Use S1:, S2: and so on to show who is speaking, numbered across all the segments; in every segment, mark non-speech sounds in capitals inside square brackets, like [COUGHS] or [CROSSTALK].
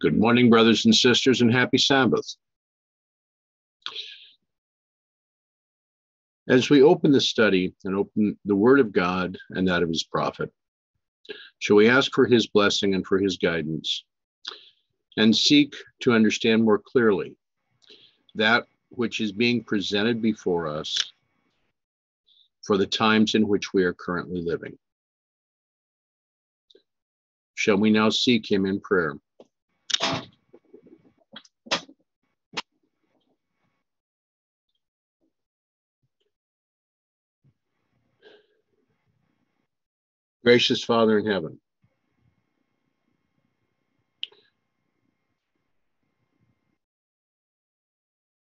S1: Good morning, brothers and sisters, and happy Sabbath. As we open the study and open the Word of God and that of His prophet, shall we ask for His blessing and for His guidance and seek to understand more clearly that which is being presented before us for the times in which we are currently living? Shall we now seek Him in prayer? Gracious Father in heaven,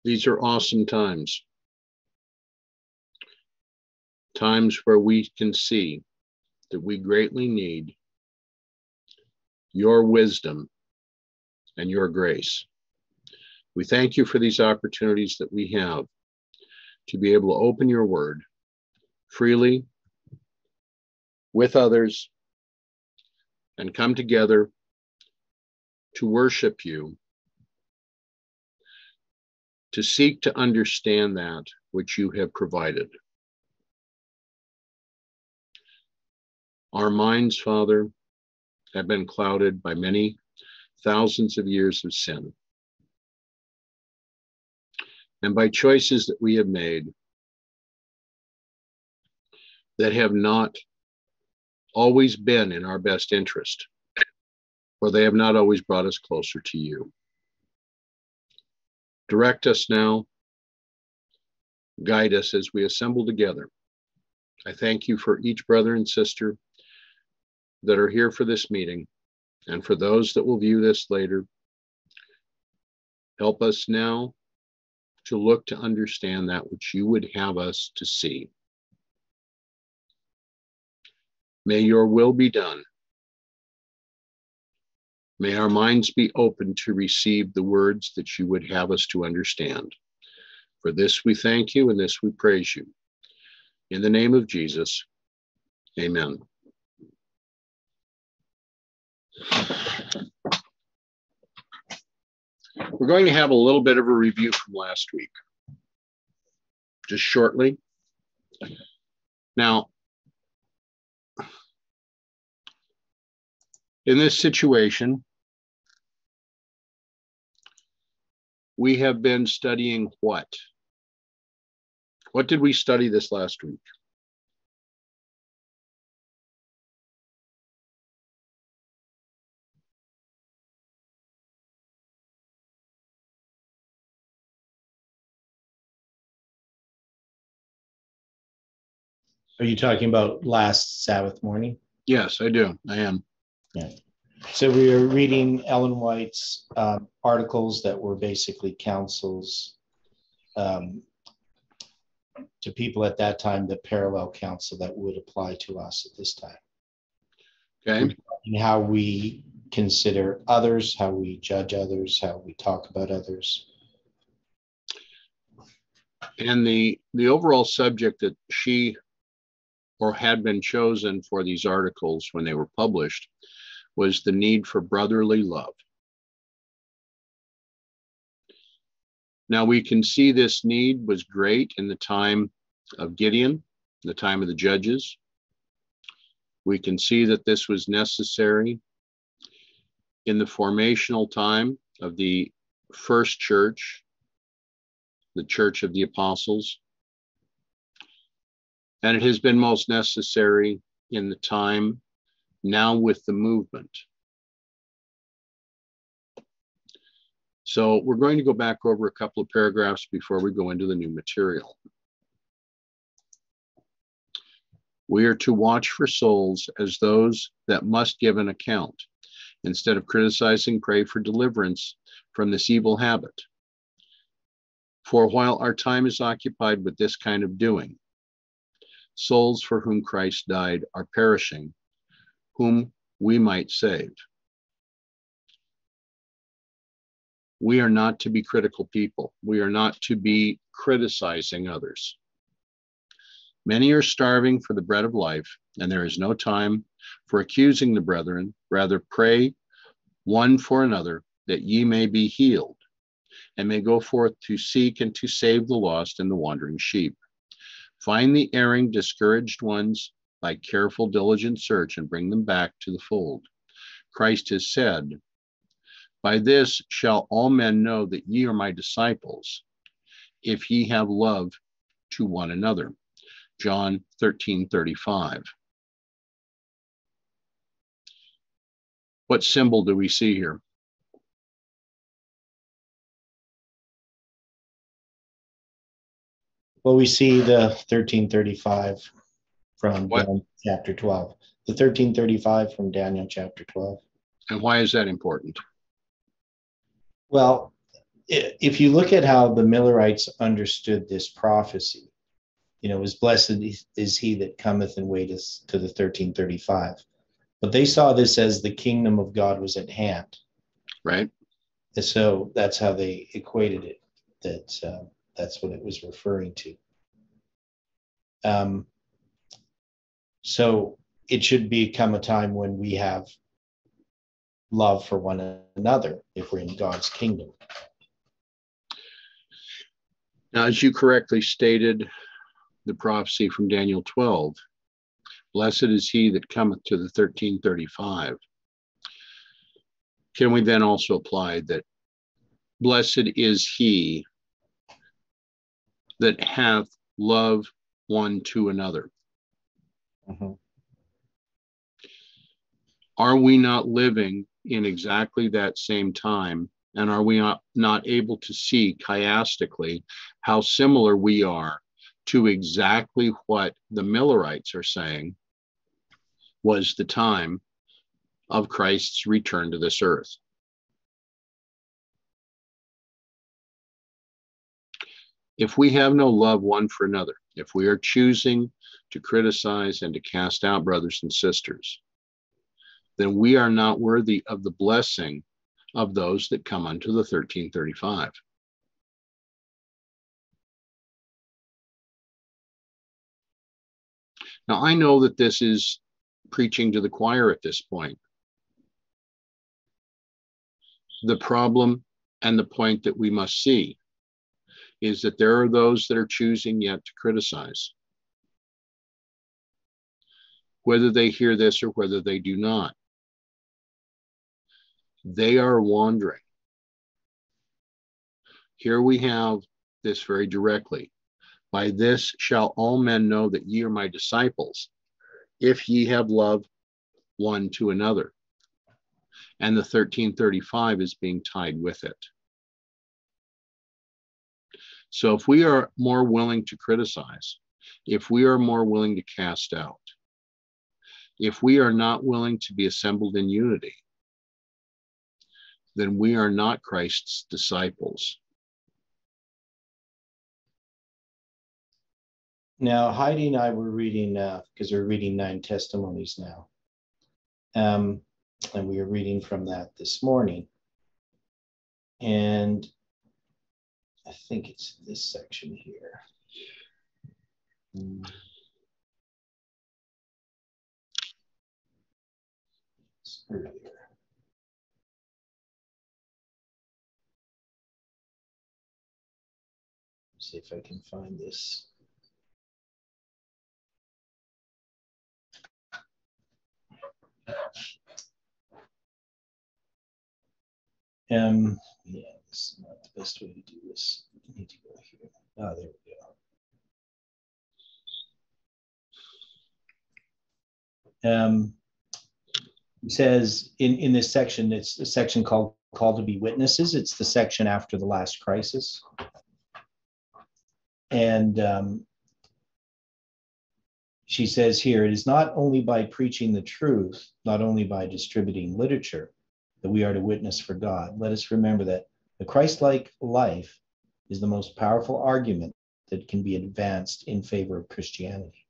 S1: these are awesome times. Times where we can see that we greatly need your wisdom and your grace. We thank you for these opportunities that we have to be able to open your word freely with others and come together to worship you, to seek to understand that which you have provided. Our minds, Father, have been clouded by many thousands of years of sin. And by choices that we have made that have not always been in our best interest, or they have not always brought us closer to you. Direct us now, guide us as we assemble together. I thank you for each brother and sister that are here for this meeting. And for those that will view this later, help us now to look to understand that which you would have us to see. May your will be done. May our minds be open to receive the words that you would have us to understand. For this we thank you and this we praise you. In the name of Jesus, amen. We're going to have a little bit of a review from last week, just shortly. Now, in this situation, we have been studying what? What did we study this last week?
S2: Are you talking about last Sabbath morning?
S1: Yes, I do. I am.
S2: Yeah. So we were reading Ellen White's uh, articles that were basically counsels um, to people at that time, the parallel counsel that would apply to us at this time.
S1: Okay.
S2: And how we consider others, how we judge others, how we talk about others.
S1: And the the overall subject that she or had been chosen for these articles when they were published was the need for brotherly love. Now we can see this need was great in the time of Gideon, the time of the judges. We can see that this was necessary in the formational time of the first church, the church of the apostles. And it has been most necessary in the time now with the movement. So we're going to go back over a couple of paragraphs before we go into the new material. We are to watch for souls as those that must give an account. Instead of criticizing, pray for deliverance from this evil habit. For while our time is occupied with this kind of doing, souls for whom Christ died are perishing, whom we might save. We are not to be critical people. We are not to be criticizing others. Many are starving for the bread of life, and there is no time for accusing the brethren. Rather, pray one for another that ye may be healed, and may go forth to seek and to save the lost and the wandering sheep. Find the erring, discouraged ones by careful, diligent search and bring them back to the fold. Christ has said, By this shall all men know that ye are my disciples, if ye have love to one another. John 13 35. What symbol do we see here?
S2: Well, we see the 1335 from
S1: What?
S2: Daniel chapter 12. The 1335 from Daniel chapter 12.
S1: And why is that important?
S2: Well, if you look at how the Millerites understood this prophecy, you know, is blessed is- is he that cometh and waiteth to the 1335. But they saw this as the kingdom of God was at hand.
S1: Right?
S2: And so that's how they equated it, that uh, that's what it was referring to. Um, so it should become a time when we have love for one another if we're in God's kingdom.
S1: Now, as you correctly stated, the prophecy from Daniel 12 Blessed is he that cometh to the 1335. Can we then also apply that blessed is he that hath love one to another?
S2: Mhm.
S1: Are we not living in exactly that same time? And are we not, not able to see chiastically how similar we are to exactly what the Millerites are saying was the time of Christ's return to this earth? If we have no love one for another, if we are choosing to criticize and to cast out brothers and sisters, then we are not worthy of the blessing of those that come unto the 1335. Now, I know that this is preaching to the choir at this point. The problem and the point that we must see is that there are those that are choosing yet to criticize. Whether they hear this or whether they do not, they are wandering. Here we have this very directly. By this shall all men know that ye are my disciples, if ye have love one to another. And the 1335 is being tied with it. So if we are more willing to criticize, if we are more willing to cast out, if we are not willing to be assembled in unity, then we are not Christ's disciples.
S2: Now, Heidi and I were reading, because we're reading Nine Testimonies now. Um, and we were reading from that this morning. And I think it's this section here. Hmm. Earlier. See if I can find this. Um, yeah, this is not the best way to do this. I need to go here. Ah, there we go. Um, says in, in this section, it's a section called Call to be Witnesses. It's the section after the last crisis. And um, she says here, it is not only by preaching the truth, not only by distributing literature, that we are to witness for God. Let us remember that the Christ like life is the most powerful argument that can be advanced in favor of Christianity,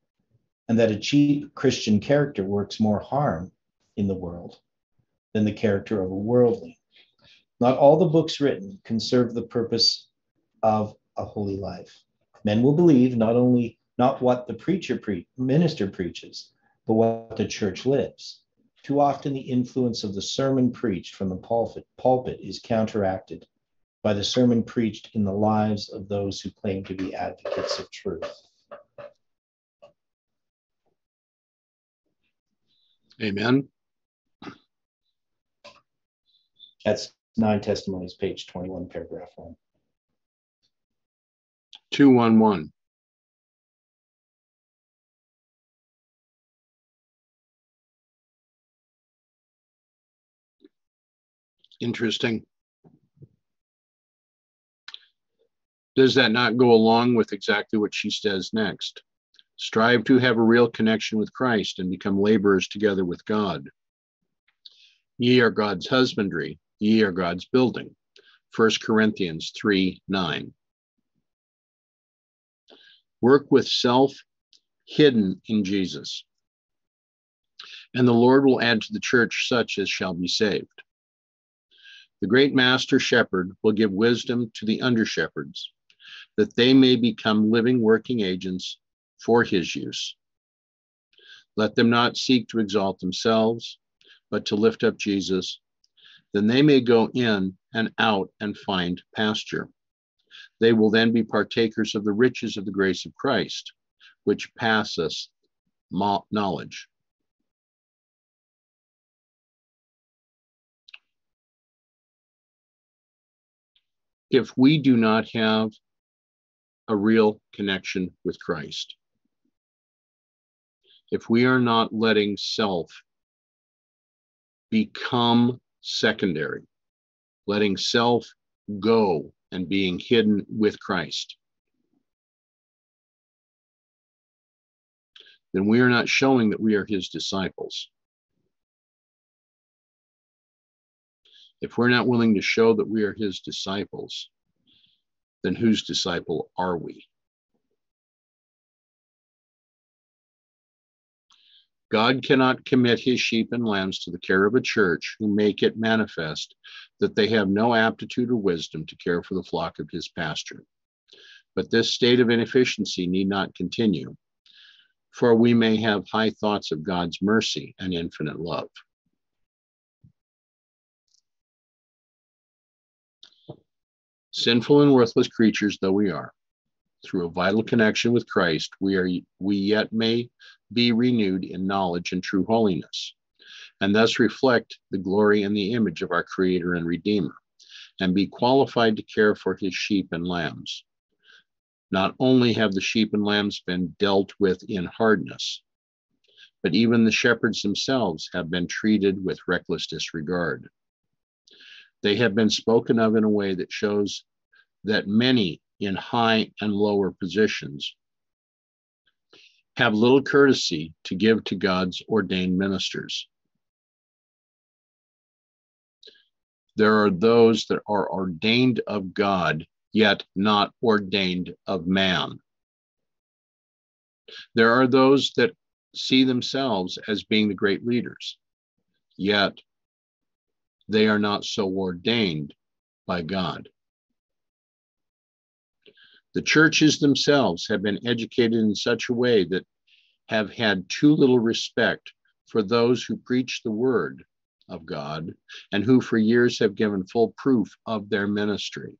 S2: and that a cheap Christian character works more harm in the world than the character of a worldling. Not all the books written can serve the purpose of a holy life. Men will believe not only not what the preacher pre- minister preaches, but what the church lives. Too often, the influence of the sermon preached from the pulpit, pulpit is counteracted by the sermon preached in the lives of those who claim to be advocates of truth.
S1: Amen.
S2: That's nine testimonies, page 21, paragraph one.
S1: 211. Interesting. Does that not go along with exactly what she says next? Strive to have a real connection with Christ and become laborers together with God. Ye are God's husbandry, ye are God's building. 1 Corinthians 3 9. Work with self hidden in Jesus. And the Lord will add to the church such as shall be saved. The great master shepherd will give wisdom to the under shepherds, that they may become living working agents for his use. Let them not seek to exalt themselves, but to lift up Jesus. Then they may go in and out and find pasture. They will then be partakers of the riches of the grace of Christ, which passeth knowledge. If we do not have a real connection with Christ, if we are not letting self become secondary, letting self go and being hidden with Christ, then we are not showing that we are his disciples. If we're not willing to show that we are his disciples, then whose disciple are we? God cannot commit his sheep and lambs to the care of a church who make it manifest that they have no aptitude or wisdom to care for the flock of his pasture. But this state of inefficiency need not continue, for we may have high thoughts of God's mercy and infinite love. Sinful and worthless creatures though we are, through a vital connection with Christ, we are we yet may be renewed in knowledge and true holiness, and thus reflect the glory and the image of our Creator and Redeemer, and be qualified to care for his sheep and lambs. Not only have the sheep and lambs been dealt with in hardness, but even the shepherds themselves have been treated with reckless disregard. They have been spoken of in a way that shows that many in high and lower positions have little courtesy to give to God's ordained ministers. There are those that are ordained of God, yet not ordained of man. There are those that see themselves as being the great leaders, yet they are not so ordained by God. The churches themselves have been educated in such a way that have had too little respect for those who preach the word of God and who for years have given full proof of their ministry.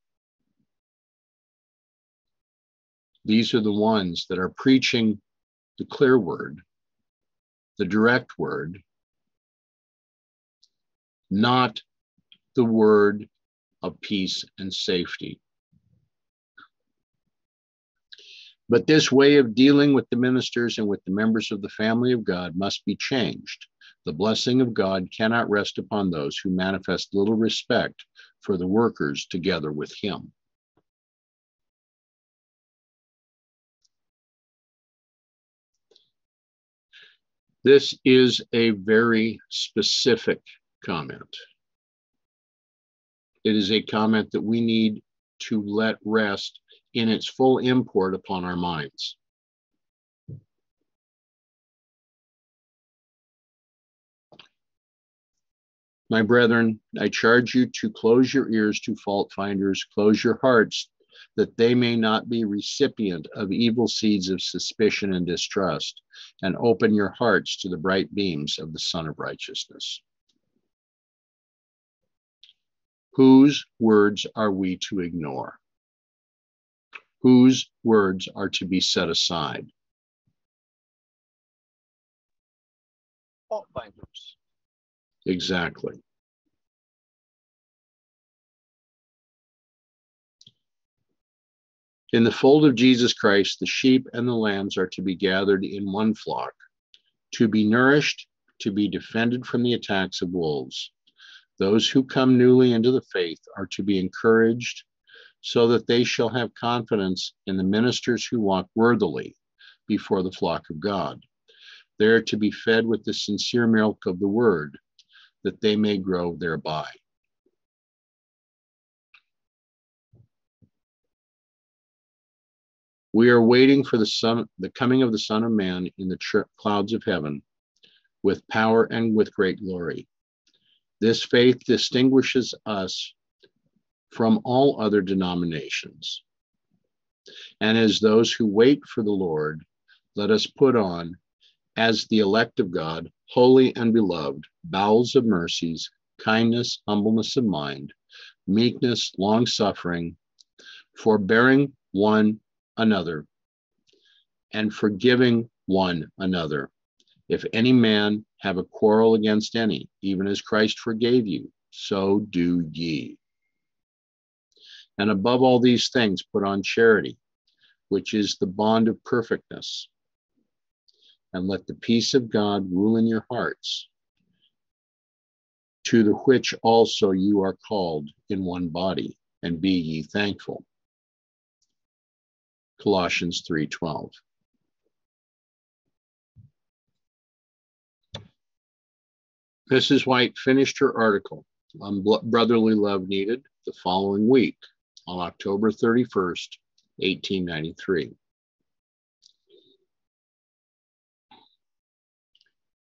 S1: These are the ones that are preaching the clear word, the direct word, not the word of peace and safety. But this way of dealing with the ministers and with the members of the family of God must be changed. The blessing of God cannot rest upon those who manifest little respect for the workers together with Him. This is a very specific comment. It is a comment that we need to let rest in its full import upon our minds. My brethren, I charge you to close your ears to fault finders, close your hearts that they may not be recipient of evil seeds of suspicion and distrust, and open your hearts to the bright beams of the Sun of Righteousness. Whose words are we to ignore? Whose words are to be set aside?
S3: Fault finders.
S1: Exactly. In the fold of Jesus Christ, the sheep and the lambs are to be gathered in one flock, to be nourished, to be defended from the attacks of wolves. Those who come newly into the faith are to be encouraged so that they shall have confidence in the ministers who walk worthily before the flock of God. They are to be fed with the sincere milk of the word, that they may grow thereby. We are waiting for the son, the coming of the Son of Man in the clouds of heaven, with power and with great glory. This faith distinguishes us from all other denominations. And as those who wait for the Lord, let us put on, as the elect of God, holy and beloved, bowels of mercies, kindness, humbleness of mind, meekness, long suffering, forbearing one another and forgiving one another. If any man have a quarrel against any, even as Christ forgave you, so do ye. And above all these things, put on charity, which is the bond of perfectness. And let the peace of God rule in your hearts, to the which also you are called in one body, and be ye thankful. Colossians 3:12. Mrs. White finished her article um, on brotherly love needed the following week on October 31st, 1893.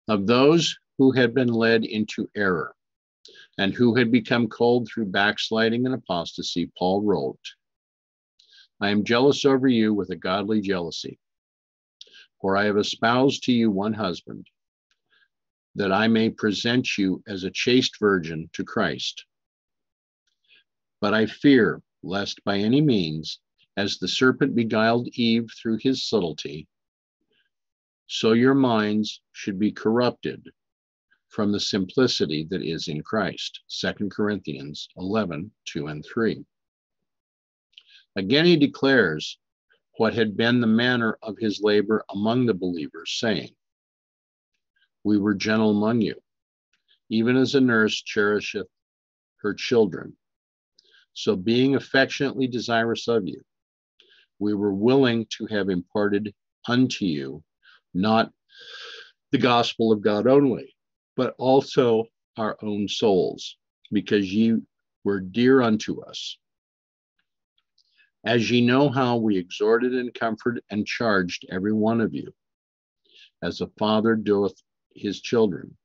S1: Of those who had been led into error and who had become cold through backsliding and apostasy, Paul wrote, I am jealous over you with a godly jealousy, for I have espoused to you one husband, that I may present you as a chaste virgin to Christ. But I fear lest by any means, as the serpent beguiled Eve through his subtlety, so your minds should be corrupted from the simplicity that is in Christ. 2 Corinthians 11, 2 and 3. Again, he declares what had been the manner of his labor among the believers, saying, We were gentle among you, even as a nurse cherisheth her children. So, being affectionately desirous of you, we were willing to have imparted unto you not the gospel of God only, but also our own souls, because ye were dear unto us. As ye know how we exhorted and comforted and charged every one of you, as a father doeth his children,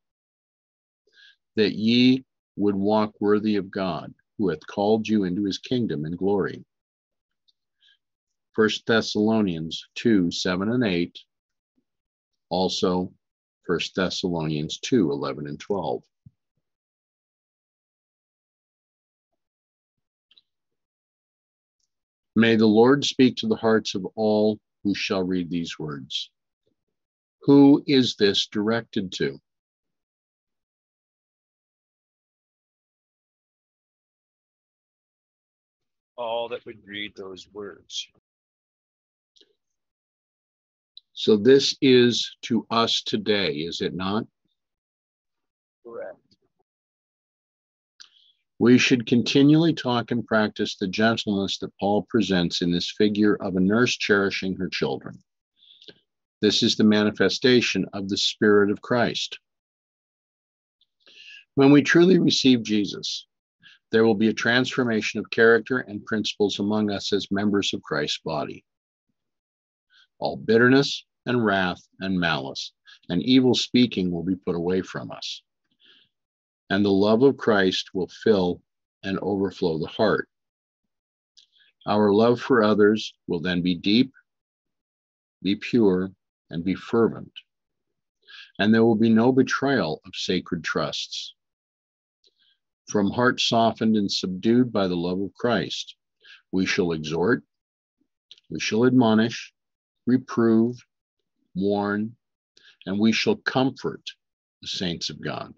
S1: that ye would walk worthy of God, who hath called you into his kingdom and glory. 1 Thessalonians 2 7 and 8, also 1 Thessalonians 2 11 and 12. May the Lord speak to the hearts of all who shall read these words. Who is this directed to?
S3: All that would read those words.
S1: So, this is to us today, is it not?
S3: Correct.
S1: We should continually talk and practice the gentleness that Paul presents in this figure of a nurse cherishing her children. This is the manifestation of the Spirit of Christ. When we truly receive Jesus, there will be a transformation of character and principles among us as members of Christ's body. All bitterness and wrath and malice and evil speaking will be put away from us and the love of Christ will fill and overflow the heart. Our love for others will then be deep, be pure, and be fervent. And there will be no betrayal of sacred trusts. From hearts softened and subdued by the love of Christ, we shall exhort, we shall admonish, reprove, warn, and we shall comfort the saints of God.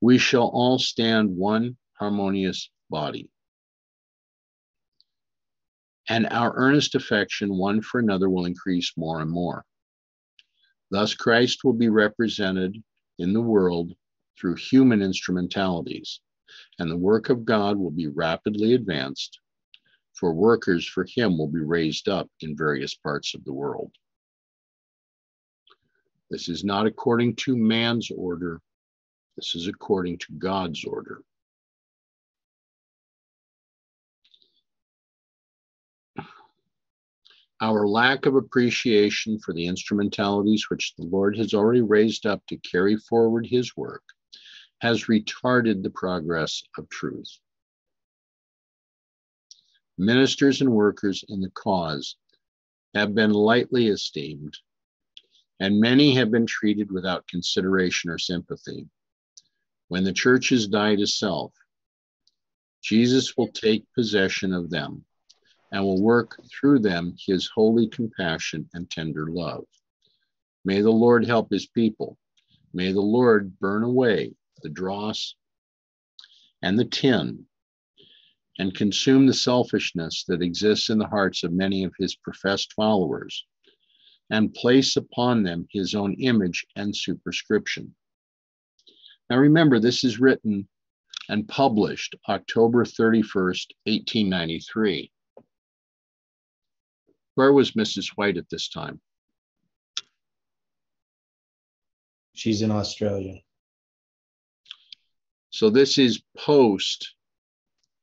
S1: We shall all stand one harmonious body. And our earnest affection one for another will increase more and more. Thus, Christ will be represented in the world through human instrumentalities, and the work of God will be rapidly advanced, for workers for him will be raised up in various parts of the world. This is not according to man's order, this is according to God's order. Our lack of appreciation for the instrumentalities which the Lord has already raised up to carry forward his work has retarded the progress of truth. Ministers and workers in the cause have been lightly esteemed, and many have been treated without consideration or sympathy. When the church has died to self, Jesus will take possession of them and will work through them his holy compassion and tender love. May the Lord help his people. May the Lord burn away the dross and the tin and consume the selfishness that exists in the hearts of many of his professed followers and place upon them his own image and superscription. Now remember, this is written and published October 31st, 1893. Where was Mrs. White at this time?
S2: She's in Australia.
S1: So this is post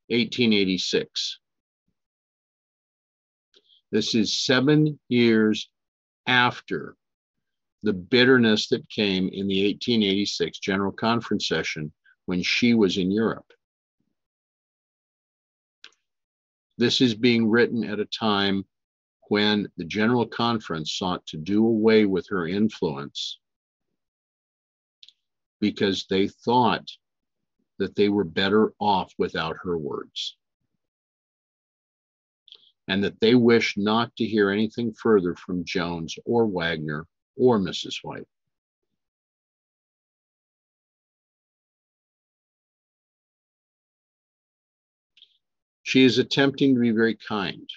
S1: 1886. This is seven years after the bitterness that came in the 1886 General Conference session when she was in Europe. This is being written at a time when the General Conference sought to do away with her influence because they thought that they were better off without her words. And that they wished not to hear anything further from Jones or Waggoner or Mrs. White. She is attempting to be very kind.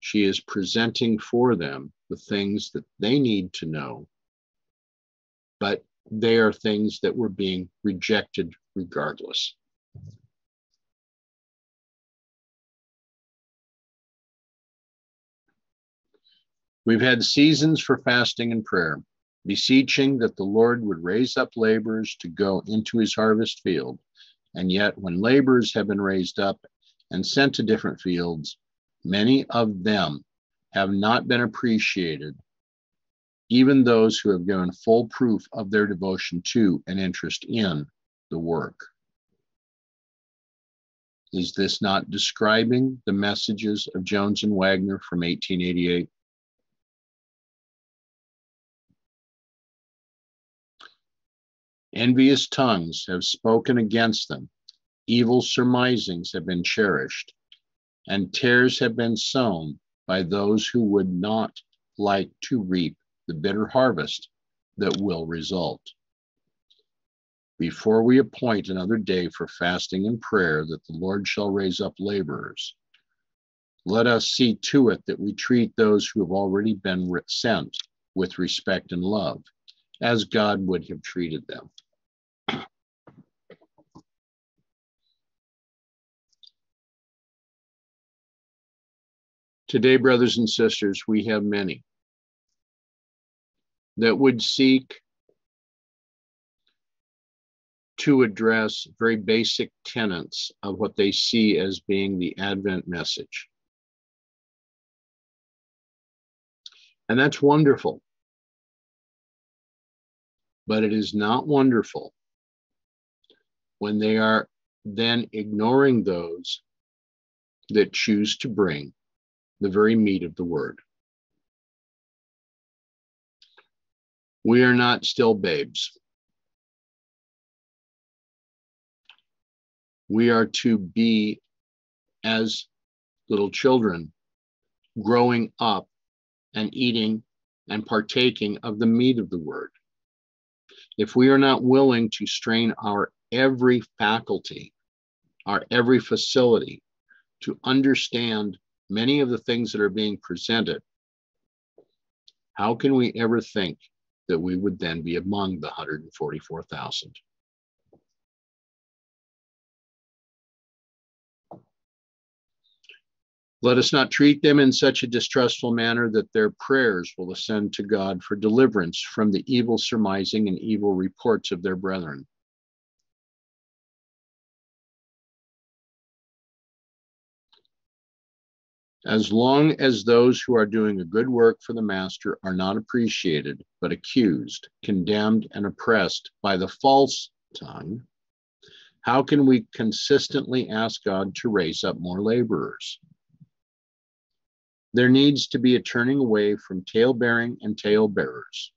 S1: She is presenting for them the things that they need to know, but they are things that were being rejected regardless. We've had seasons for fasting and prayer, beseeching that the Lord would raise up laborers to go into his harvest field. And yet, when laborers have been raised up and sent to different fields, many of them have not been appreciated even those who have given full proof of their devotion to and interest in the work. Is this not describing the messages of Jones and Waggoner from 1888? Envious tongues have spoken against them, evil surmisings have been cherished, and tares have been sown by those who would not like to reap the bitter harvest that will result. Before we appoint another day for fasting and prayer that the Lord shall raise up laborers, let us see to it that we treat those who have already been sent with respect and love, as God would have treated them. Today, brothers and sisters, we have many that would seek to address very basic tenets of what they see as being the Advent message. And that's wonderful. But it is not wonderful when they are then ignoring those that choose to bring the very meat of the word. We are not still babes. We are to be as little children growing up and eating and partaking of the meat of the word. If we are not willing to strain our every faculty, our every facility to understand many of the things that are being presented, how can we ever think that we would then be among the 144,000? Let us not treat them in such a distrustful manner that their prayers will ascend to God for deliverance from the evil surmising and evil reports of their brethren. As long as those who are doing a good work for the master are not appreciated, but accused, condemned, and oppressed by the false tongue, how can we consistently ask God to raise up more laborers? There needs to be a turning away from tale bearing and tale bearers,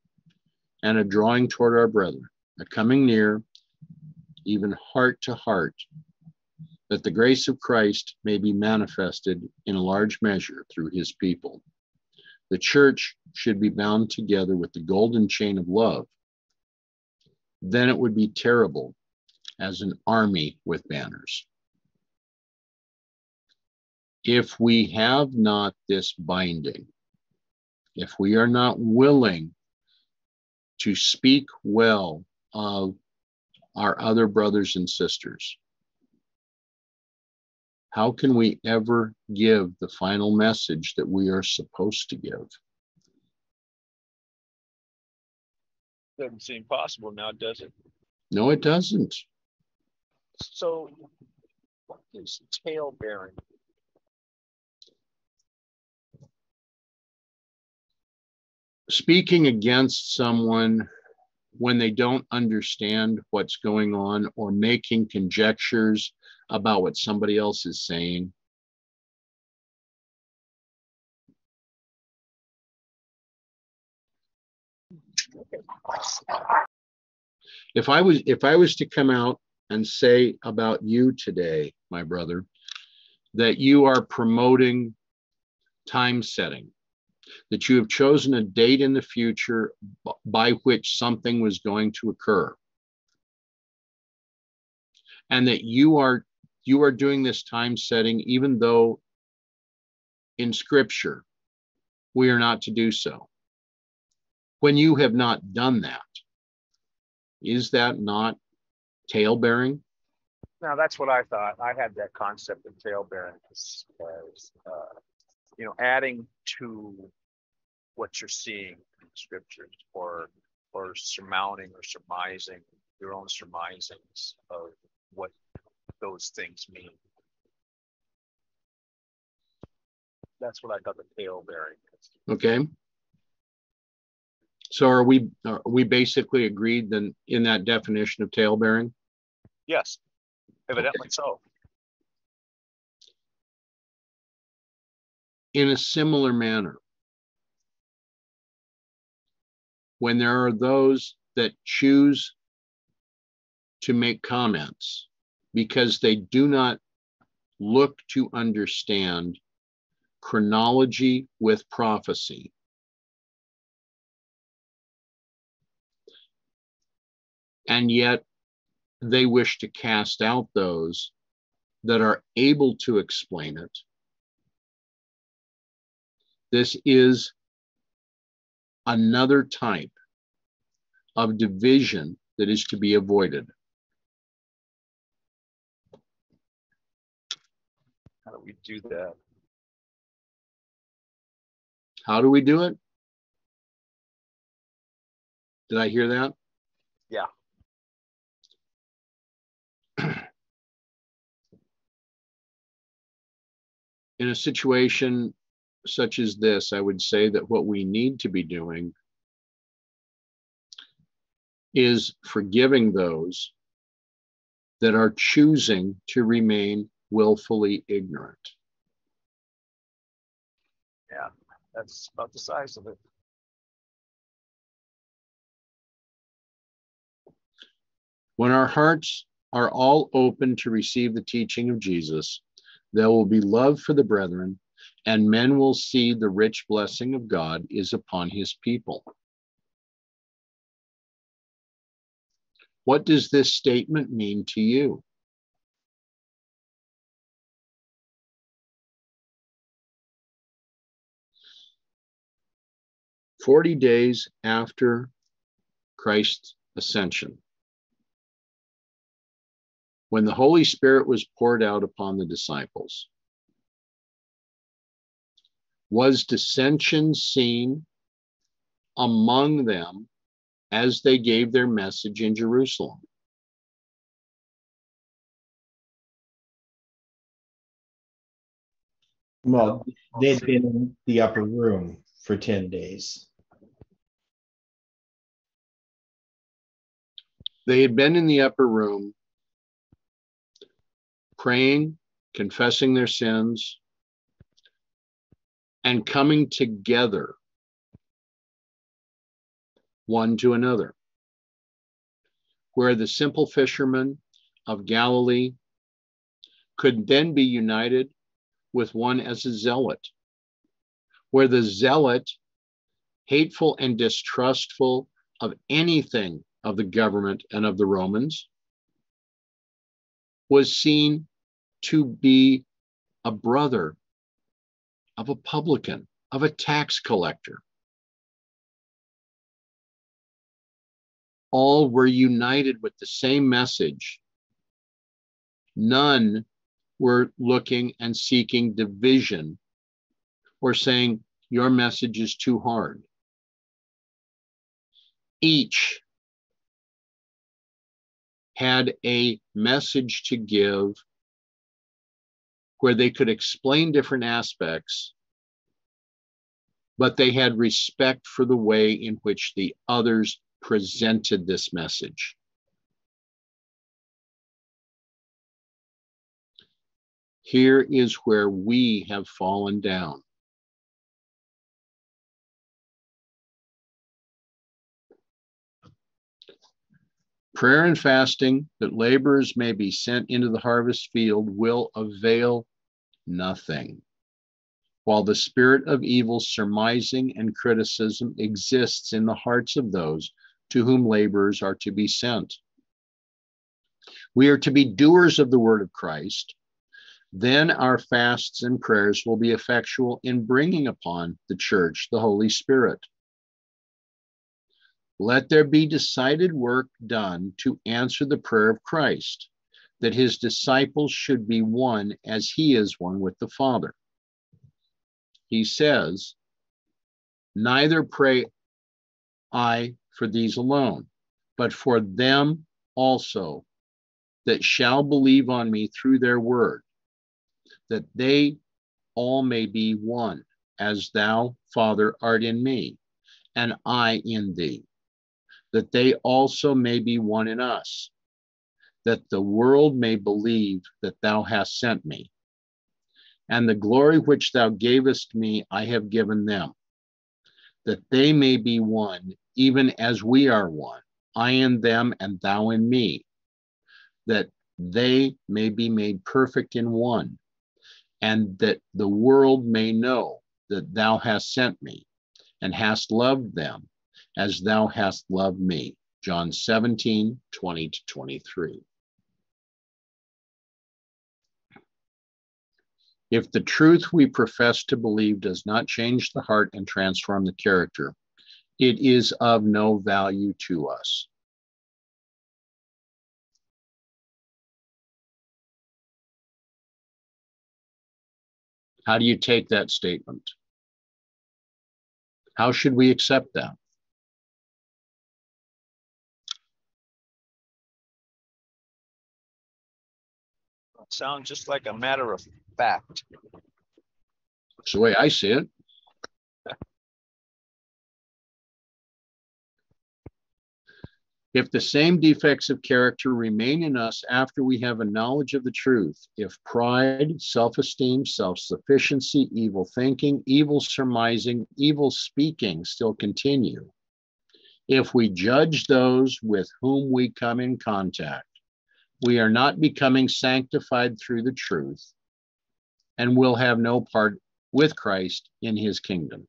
S1: and a drawing toward our brethren, a coming near, even heart to heart, that the grace of Christ may be manifested in a large measure through his people. The church should be bound together with the golden chain of love. Then it would be terrible as an army with banners. If we have not this binding, if we are not willing to speak well of our other brothers and sisters, how can we ever give the final message that we are supposed to give?
S3: Doesn't seem possible now, does it?
S1: No, it doesn't.
S3: So, what is tale bearing?
S1: Speaking against someone when they don't understand what's going on or making conjectures about what somebody else is saying. If I was if I was to come out and say about you today, my brother, that you are promoting time setting, that you have chosen a date in the future by which something was going to occur, and that you are you are doing this time setting, even though in scripture we are not to do so. When you have not done that, is that not tale bearing?
S3: Now that's what I thought. I had that concept of tale bearing as, as uh, you know, adding to what you're seeing in scriptures, or or surmounting or surmising your own surmisings of what those things mean. That's what I got the tale bearing.
S1: Okay. So are we are we basically agreed then in that definition of tale bearing?
S3: Yes, evidently so.
S1: In a similar manner, when there are those that choose to make comments because they do not look to understand chronology with prophecy. And yet they wish to cast out those that are able to explain it. This is another type of division that is to be avoided.
S3: How do we do that?
S1: How do we do it? Did I hear that?
S3: Yeah.
S1: In a situation such as this, I would say that what we need to be doing is forgiving those that are choosing to remain willfully ignorant.
S3: Yeah, that's about the size of it.
S1: When our hearts are all open to receive the teaching of Jesus, there will be love for the brethren, and men will see the rich blessing of God is upon his people. What does this statement mean to you? Forty days after Christ's ascension, when the Holy Spirit was poured out upon the disciples, was dissension seen among them as they gave their message in Jerusalem?
S2: Well, they'd been in the upper room for 10 days.
S1: They had been in the upper room praying, confessing their sins, and coming together one to another. Where the simple fishermen of Galilee could then be united with one as a zealot, where the zealot, hateful and distrustful of anything of the government and of the Romans, was seen to be a brother of a publican, of a tax collector. All were united with the same message. None were looking and seeking division or saying, Your message is too hard. Each had a message to give where they could explain different aspects, but they had respect for the way in which the others presented this message. Here is where we have fallen down. Prayer and fasting that laborers may be sent into the harvest field will avail nothing. While the spirit of evil surmising and criticism exists in the hearts of those to whom laborers are to be sent. We are to be doers of the word of Christ. Then our fasts and prayers will be effectual in bringing upon the church the Holy Spirit. Let there be decided work done to answer the prayer of Christ, that his disciples should be one as he is one with the Father. He says, Neither pray I for these alone, but for them also that shall believe on me through their word, that they all may be one, as thou, Father, art in me, and I in thee that they also may be one in us, that the world may believe that thou hast sent me. And the glory which thou gavest me, I have given them, that they may be one, even as we are one, I in them and thou in me, that they may be made perfect in one, and that the world may know that thou hast sent me and hast loved them as thou hast loved me. John 17, 20 to 23. If the truth we profess to believe does not change the heart and transform the character, it is of no value to us. How do you take that statement? How should we accept that?
S3: Sound just like a matter of fact.
S1: That's the way I see it. If the same defects of character remain in us after we have a knowledge of the truth, if pride, self esteem, self sufficiency, evil thinking, evil surmising, evil speaking still continue, if we judge those with whom we come in contact, we are not becoming sanctified through the truth and will have no part with Christ in his kingdom.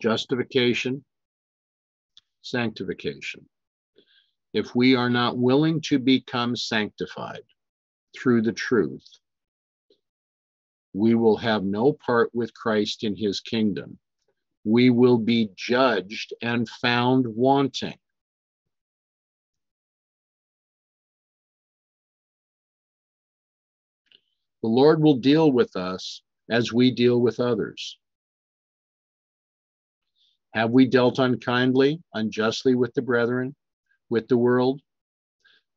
S1: justification, sanctification. If we are not willing to become sanctified through the truth, we will have no part with Christ in his kingdom. We will be judged and found wanting. The Lord will deal with us as we deal with others. Have we dealt unkindly, unjustly with the brethren, with the world?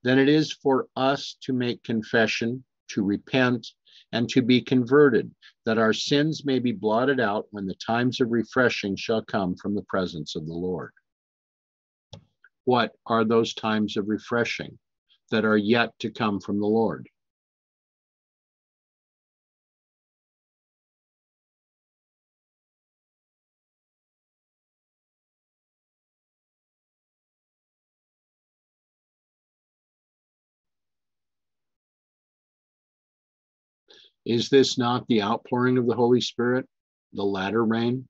S1: Then it is for us to make confession, to repent, and to be converted, that our sins may be blotted out when the times of refreshing shall come from the presence of the Lord. What are those times of refreshing that are yet to come from the Lord? Is this not the outpouring of the Holy Spirit, the latter rain?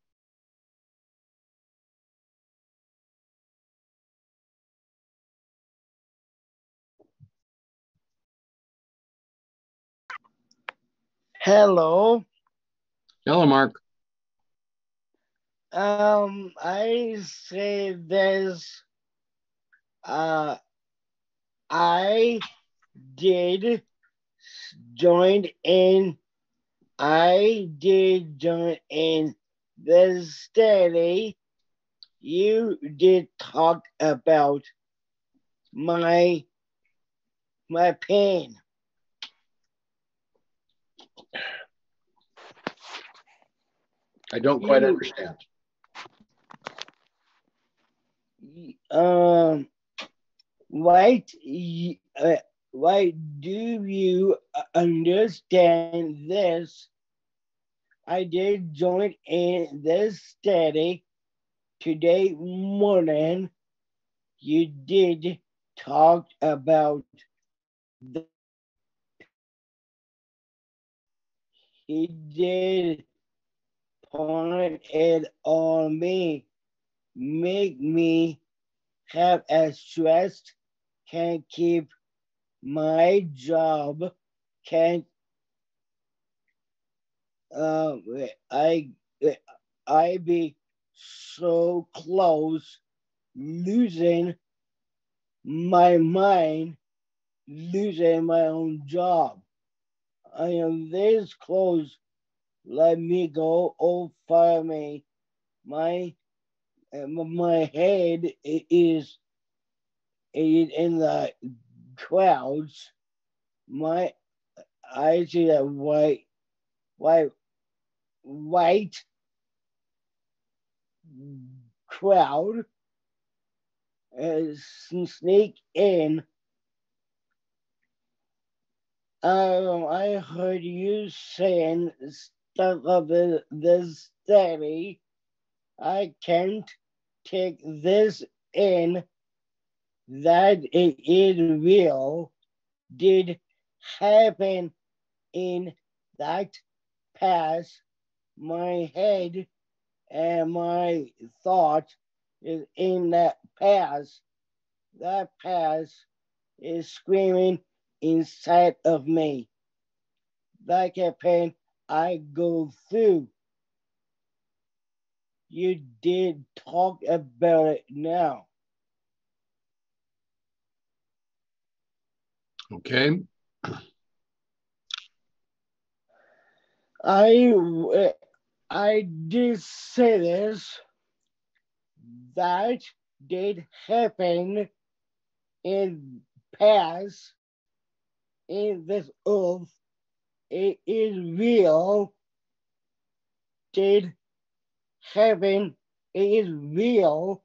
S4: Hello.
S1: Hello, Mark.
S4: Um, I say this. Uh, I did joined in. I did join in the study. You did talk about my my pain.
S1: I don't quite you, understand.
S4: Um, right? Uh, why do you uh, understand this? I did join in this study today morning. You did talk about the he did point it on me, make me have a stress, can't keep my job can't uh, I I be so close losing my mind, losing my own job. I am this close. Let me go. Oh, fire me. My my head is in the crowds, my I see a white, white, white crowd uh, sneak in. Um, I heard you saying stuff of this study. I can't take this in that it is real did happen in that past. My head and my thought is in that past. That past is screaming inside of me. That pain I go through. You did talk about it now.
S1: Okay.
S4: I I did say this. That did happen in past in this earth. It is real. did happen. It is real,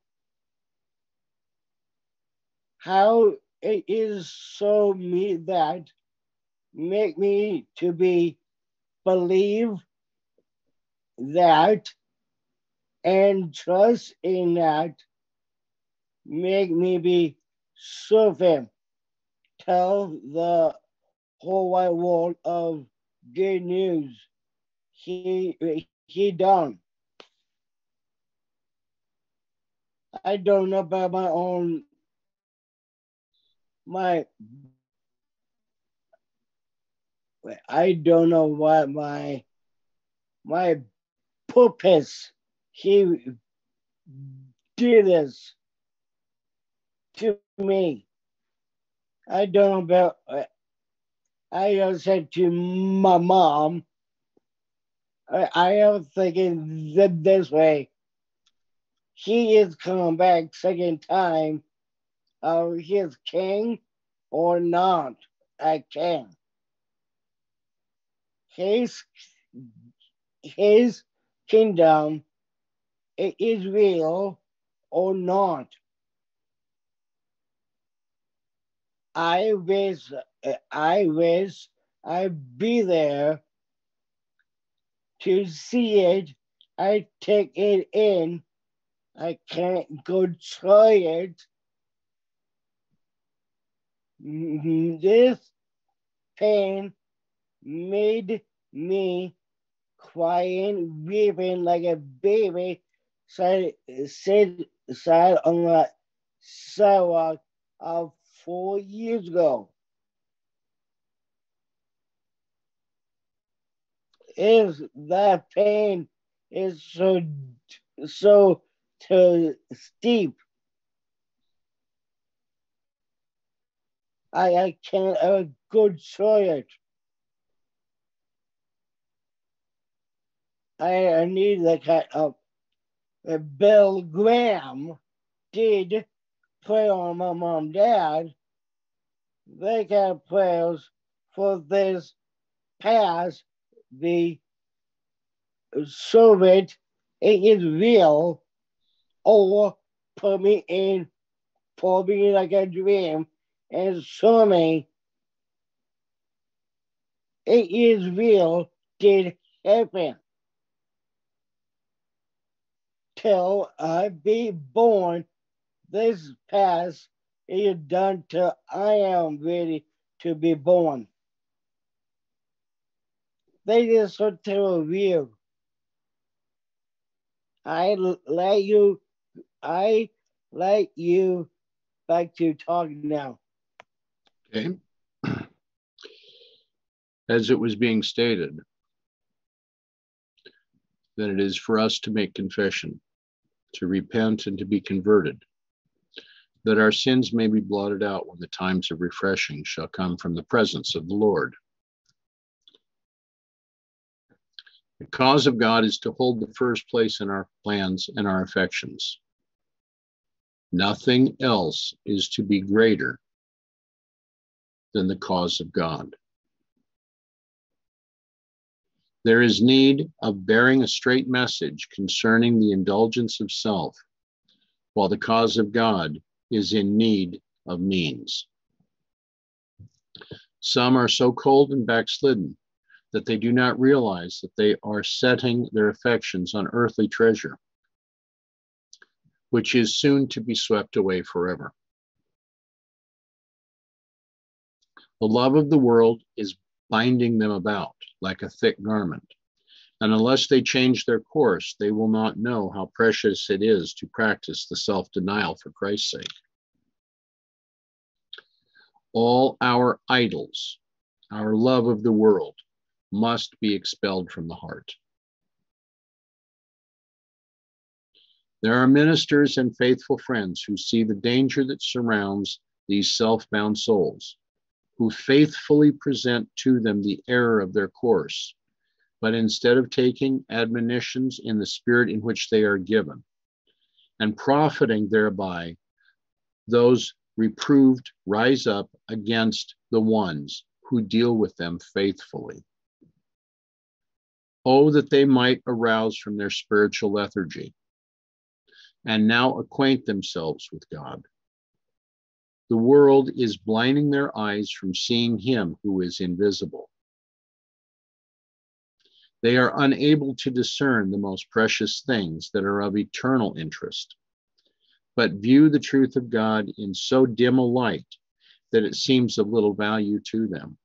S4: how it is so me that make me to be believe that and trust in that make me be serve him tell the whole wide world of good news he he done. I don't know about my own my I don't know what my my purpose he did this to me. I don't know about I just said to my mom, I, I am thinking that this way. He is coming back second time of his king or not a king. His his kingdom is real or not. I wish I wish I'd be there to see it. I take it in. I can't go try it this pain made me crying, weeping like a baby, sat, sat on the sidewalk of four years ago. Is that pain is so so too steep I, I can't have a good choice. I, I need the kind of uh, Bill Graham did play on my mom dad. They got prayers for this past the Soviet it is real or put me in for me like a dream and me it is real did happen. Till I be born, this past is done till I am ready to be born. They just so you. I let you, I let you back to talk now.
S1: Okay. [CLEARS THROAT] As it was being stated, that it is for us to make confession, to repent, and to be converted, that our sins may be blotted out when the times of refreshing shall come from the presence of the Lord. The cause of God is to hold the first place in our plans and our affections. Nothing else is to be greater than the cause of God. There is need of bearing a straight message concerning the indulgence of self, while the cause of God is in need of means. Some are so cold and backslidden that they do not realize that they are setting their affections on earthly treasure, which is soon to be swept away forever. The love of the world is binding them about like a thick garment. And unless they change their course, they will not know how precious it is to practice the self denial for Christ's sake. All our idols, our love of the world, must be expelled from the heart. There are ministers and faithful friends who see the danger that surrounds these self bound souls who faithfully present to them the error of their course, but instead of taking admonitions in the spirit in which they are given and profiting thereby, those reproved rise up against the ones who deal with them faithfully. Oh, that they might arouse from their spiritual lethargy and now acquaint themselves with God. The world is blinding their eyes from seeing Him who is invisible. They are unable to discern the most precious things that are of eternal interest, but view the truth of God in so dim a light that it seems of little value to them.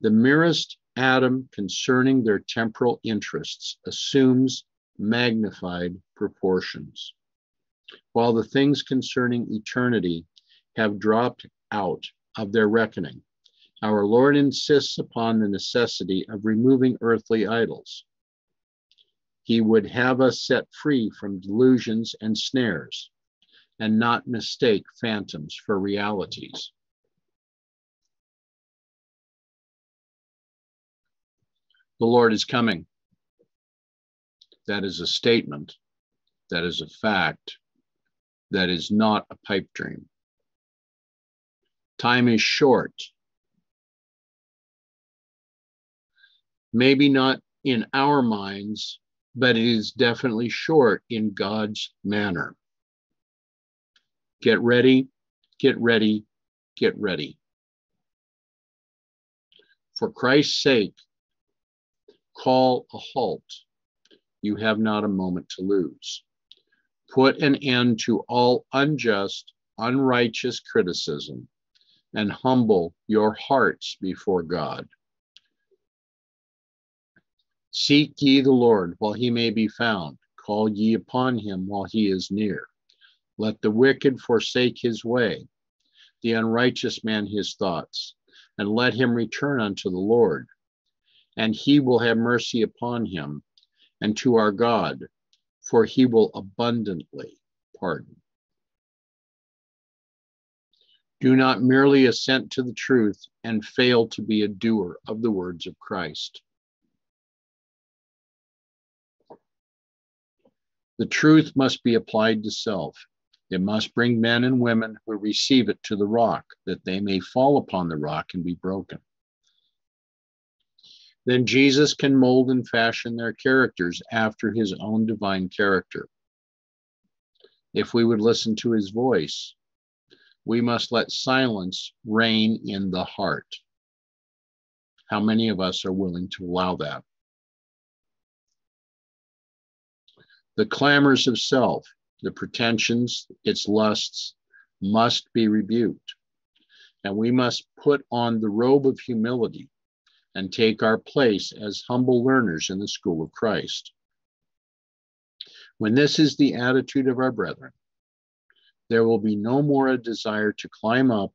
S1: The merest atom concerning their temporal interests assumes magnified proportions, while the things concerning eternity have dropped out of their reckoning. Our Lord insists upon the necessity of removing earthly idols. He would have us set free from delusions and snares and not mistake phantoms for realities. The Lord is coming. That is a statement. That is a fact. That is not a pipe dream. Time is short. Maybe not in our minds, but it is definitely short in God's manner. Get ready, get ready, get ready. For Christ's sake, call a halt. You have not a moment to lose. Put an end to all unjust, unrighteous criticism and humble your hearts before God. Seek ye the Lord while he may be found. Call ye upon him while he is near. Let the wicked forsake his way, the unrighteous man his thoughts, and let him return unto the Lord. And he will have mercy upon him, and to our God, for he will abundantly pardon. Do not merely assent to the truth and fail to be a doer of the words of Christ. The truth must be applied to self it must bring men and women who receive it to the rock, that they may fall upon the rock and be broken. Then Jesus can mold and fashion their characters after his own divine character. If we would listen to his voice, we must let silence reign in the heart. How many of us are willing to allow that? The clamors of self, the pretensions, its lusts must be rebuked. And we must put on the robe of humility and take our place as humble learners in the school of Christ. When this is the attitude of our brethren, there will be no more a desire to climb up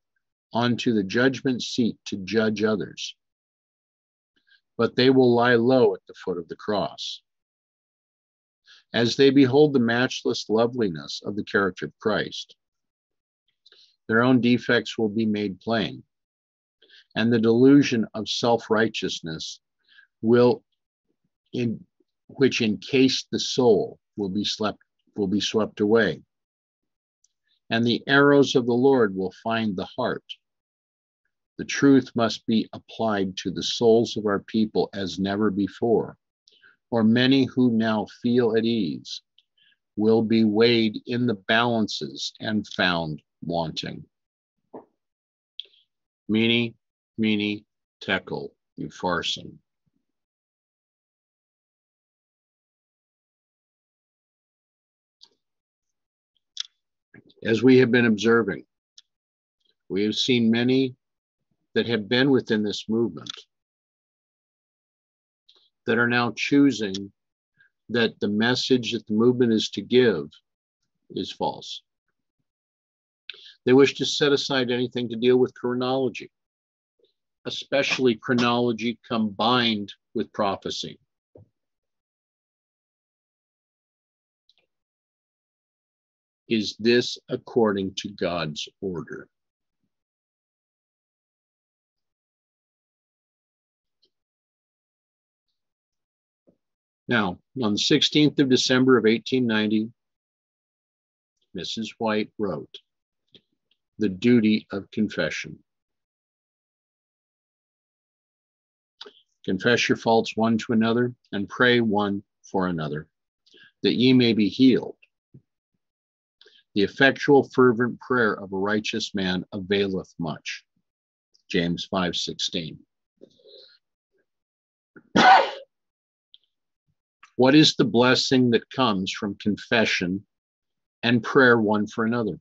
S1: onto the judgment seat to judge others, but they will lie low at the foot of the cross as they behold the matchless loveliness of the character of Christ. Their own defects will be made plain, and the delusion of self righteousness will, in which encased the soul, will be slept will be swept away. And the arrows of the Lord will find the heart. The truth must be applied to the souls of our people as never before or many who now feel at ease will be weighed in the balances and found wanting. Mene, mene, tekel, upharsin. As we have been observing, we have seen many that have been within this movement that are now choosing that the message that the movement is to give is false. They wish to set aside anything to deal with chronology, especially chronology combined with prophecy. Is this according to God's order? Now, on the 16th of December of 1890, Mrs. White wrote, The Duty of Confession. Confess your faults one to another and pray one for another, that ye may be healed. The effectual, fervent prayer of a righteous man availeth much. James 5 16. what is the blessing that comes from confession and prayer one for another?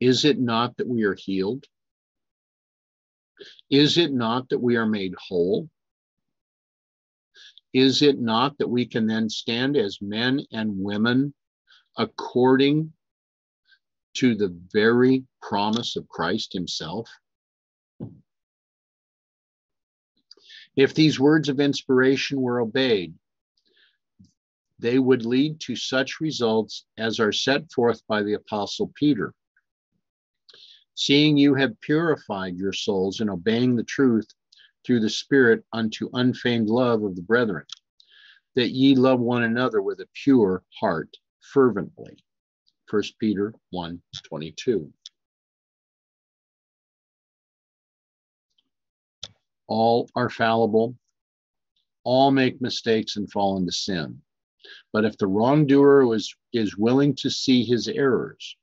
S1: Is it not that we are healed? Is it not that we are made whole? Is it not that we can then stand as men and women according to the very promise of Christ Himself? If these words of inspiration were obeyed, they would lead to such results as are set forth by the Apostle Peter seeing you have purified your souls in obeying the truth through the Spirit unto unfeigned love of the brethren, that ye love one another with a pure heart fervently. 1 Peter 1 22. All are fallible, all make mistakes and fall into sin. But if the wrongdoer is, is willing to see his errors,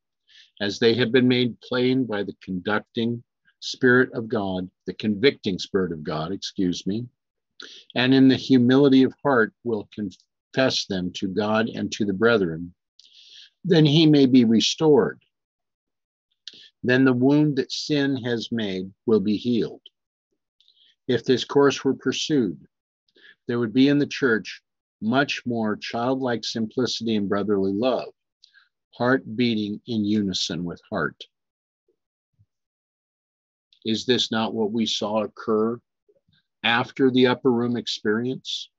S1: as they have been made plain by the conducting Spirit of God, the convicting Spirit of God, excuse me, and in the humility of heart will confess them to God and to the brethren, then he may be restored. Then the wound that sin has made will be healed. If this course were pursued, there would be in the church much more childlike simplicity and brotherly love heart beating in unison with heart. Is this not what we saw occur after the upper room experience?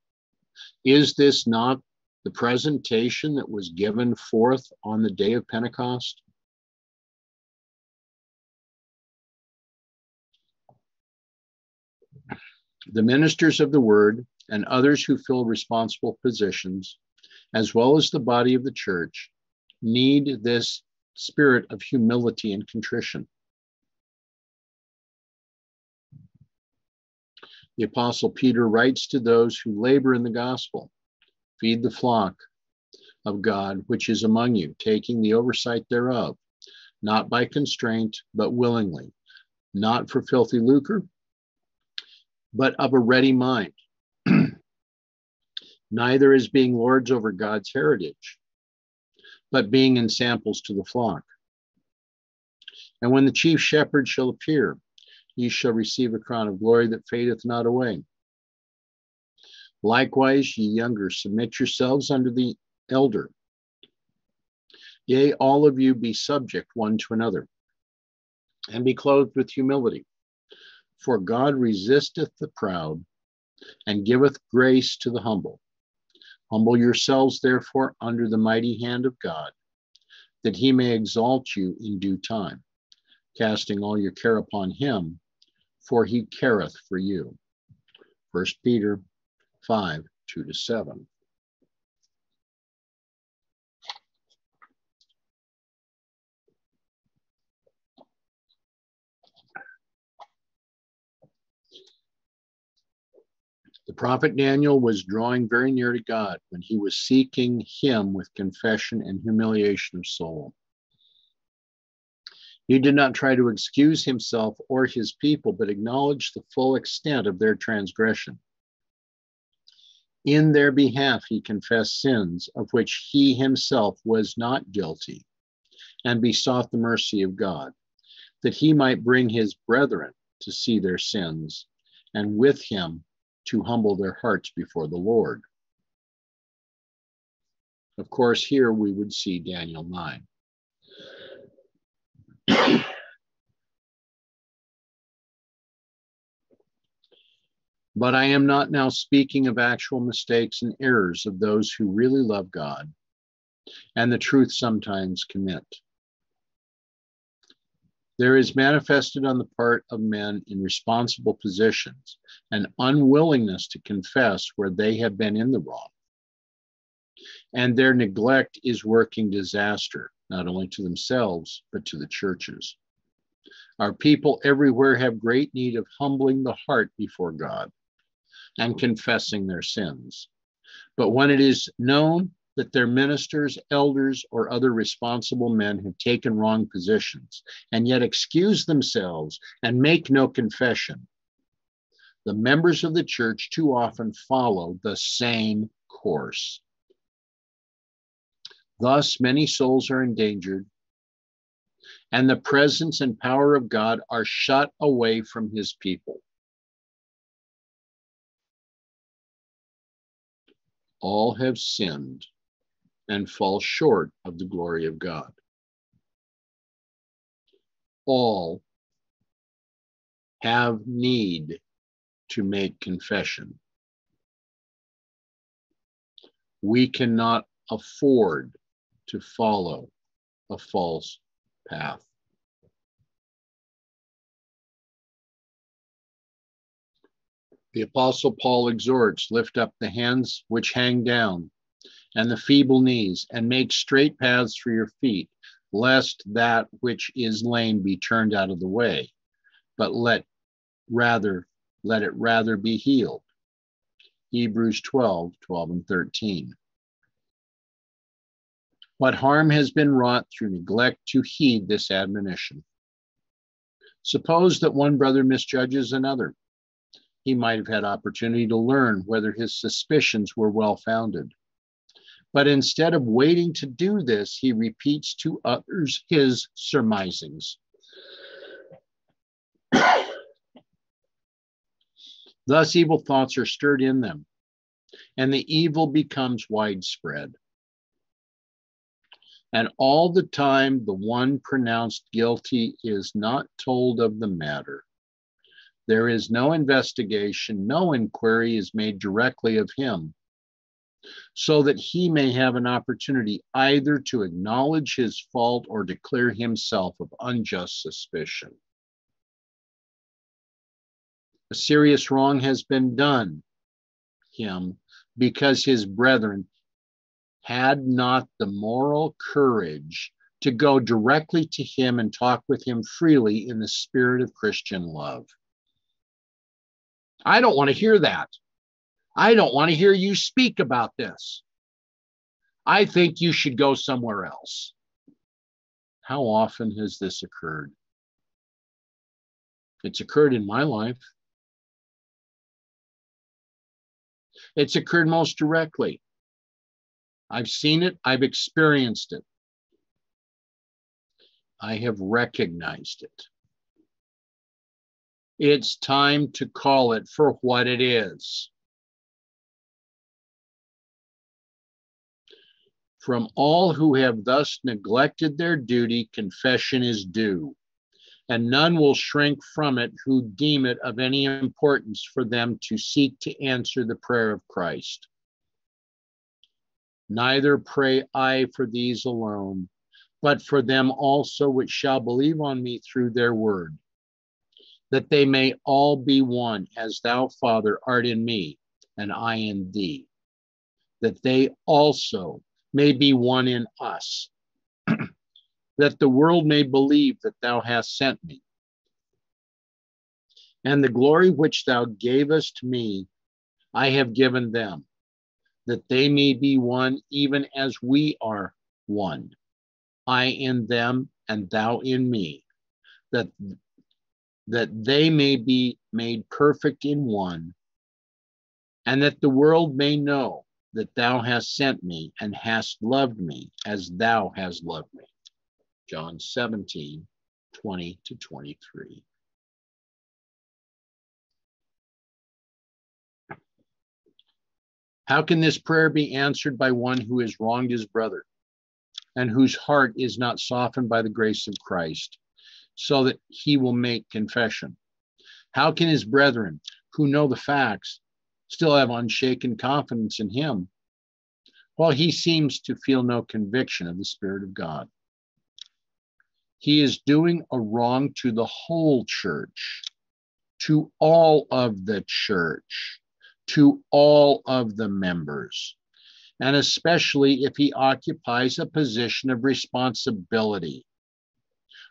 S1: Is this not the presentation that was given forth on the day of Pentecost? The ministers of the word and others who fill responsible positions, as well as the body of the church, need this spirit of humility and contrition. The Apostle Peter writes to those who labor in the gospel feed the flock of God which is among you, taking the oversight thereof, not by constraint, but willingly, not for filthy lucre, but of a ready mind, [CLEARS THROAT] neither as being lords over God's heritage but being ensamples to the flock. And when the chief shepherd shall appear, ye shall receive a crown of glory that fadeth not away. Likewise, ye younger, submit yourselves under the elder. Yea, all of you be subject one to another, and be clothed with humility. For God resisteth the proud, and giveth grace to the humble. Humble yourselves, therefore, under the mighty hand of God, that he may exalt you in due time, casting all your care upon him, for he careth for you. 1 Peter 5 2 to 7. The prophet Daniel was drawing very near to God when he was seeking him with confession and humiliation of soul. He did not try to excuse himself or his people, but acknowledged the full extent of their transgression. In their behalf, he confessed sins of which he himself was not guilty and besought the mercy of God, that he might bring his brethren to see their sins and with him to humble their hearts before the Lord. Of course, here we would see Daniel 9. [CLEARS THROAT] but I am not now speaking of actual mistakes and errors of those who really love God and the truth sometimes commit. There is manifested on the part of men in responsible positions an unwillingness to confess where they have been in the wrong. And their neglect is working disaster not only to themselves, but to the churches. Our people everywhere have great need of humbling the heart before God and confessing their sins. But when it is known that their ministers, elders, or other responsible men have taken wrong positions and yet excuse themselves and make no confession, the members of the church too often follow the same course. Thus, many souls are endangered, and the presence and power of God are shut away from his people. All have sinned and fall short of the glory of God. All have need to make confession. We cannot afford to follow a false path. The Apostle Paul exhorts lift up the hands which hang down and the feeble knees, and make straight paths for your feet, lest that which is lame be turned out of the way, but let rather let it rather be healed. Hebrews 12, 12 and 13. What harm has been wrought through neglect to heed this admonition? Suppose that one brother misjudges another. He might have had opportunity to learn whether his suspicions were well founded. But instead of waiting to do this, he repeats to others his surmisings. [COUGHS] Thus, evil thoughts are stirred in them, and the evil becomes widespread. And all the time, the one pronounced guilty is not told of the matter. There is no investigation, no inquiry is made directly of him so that he may have an opportunity either to acknowledge his fault or declare himself of unjust suspicion. A serious wrong has been done him because his brethren had not the moral courage to go directly to him and talk with him freely in the spirit of Christian love. I don't want to hear that. I don't want to hear you speak about this. I think you should go somewhere else. How often has this occurred? It's occurred in my life. It's occurred most directly. I've seen it, I've experienced it. I have recognized it. It's time to call it for what it is. From all who have thus neglected their duty, confession is due, and none will shrink from it who deem it of any importance for them to seek to answer the prayer of Christ. Neither pray I for these alone, but for them also which shall believe on me through their word, that they may all be one, as thou, Father, art in me, and I in thee, that they also may be one in us, [CLEARS THROAT] that the world may believe that thou hast sent me. And the glory which thou gavest me, I have given them, that they may be one even as we are one. I in them and thou in me, that, that they may be made perfect in one, and that the world may know that thou hast sent me and hast loved me as thou hast loved me. John 17, 20 to 23. How can this prayer be answered by one who has wronged his brother and whose heart is not softened by the grace of Christ so that he will make confession? How can his brethren who know the facts still have unshaken confidence in him, while he seems to feel no conviction of the Spirit of God. He is doing a wrong to the whole church, to all of the church, to all of the members. and especially if he occupies a position of responsibility.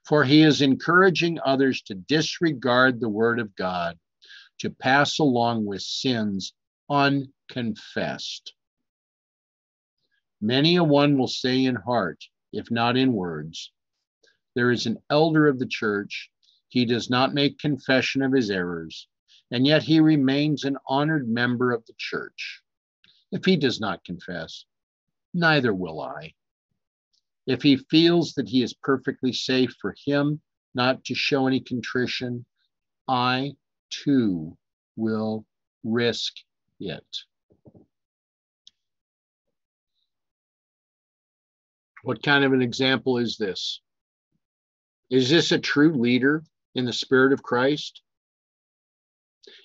S1: For he is encouraging others to disregard the word of God, to pass along with sins unconfessed. Many a one will say in heart, if not in words, There is an elder of the church. He does not make confession of his errors, and yet he remains an honored member of the church. If he does not confess, neither will I. If he feels that he is perfectly safe for him not to show any contrition, I too will risk it. What kind of an example is this? Is this a true leader in the Spirit of Christ?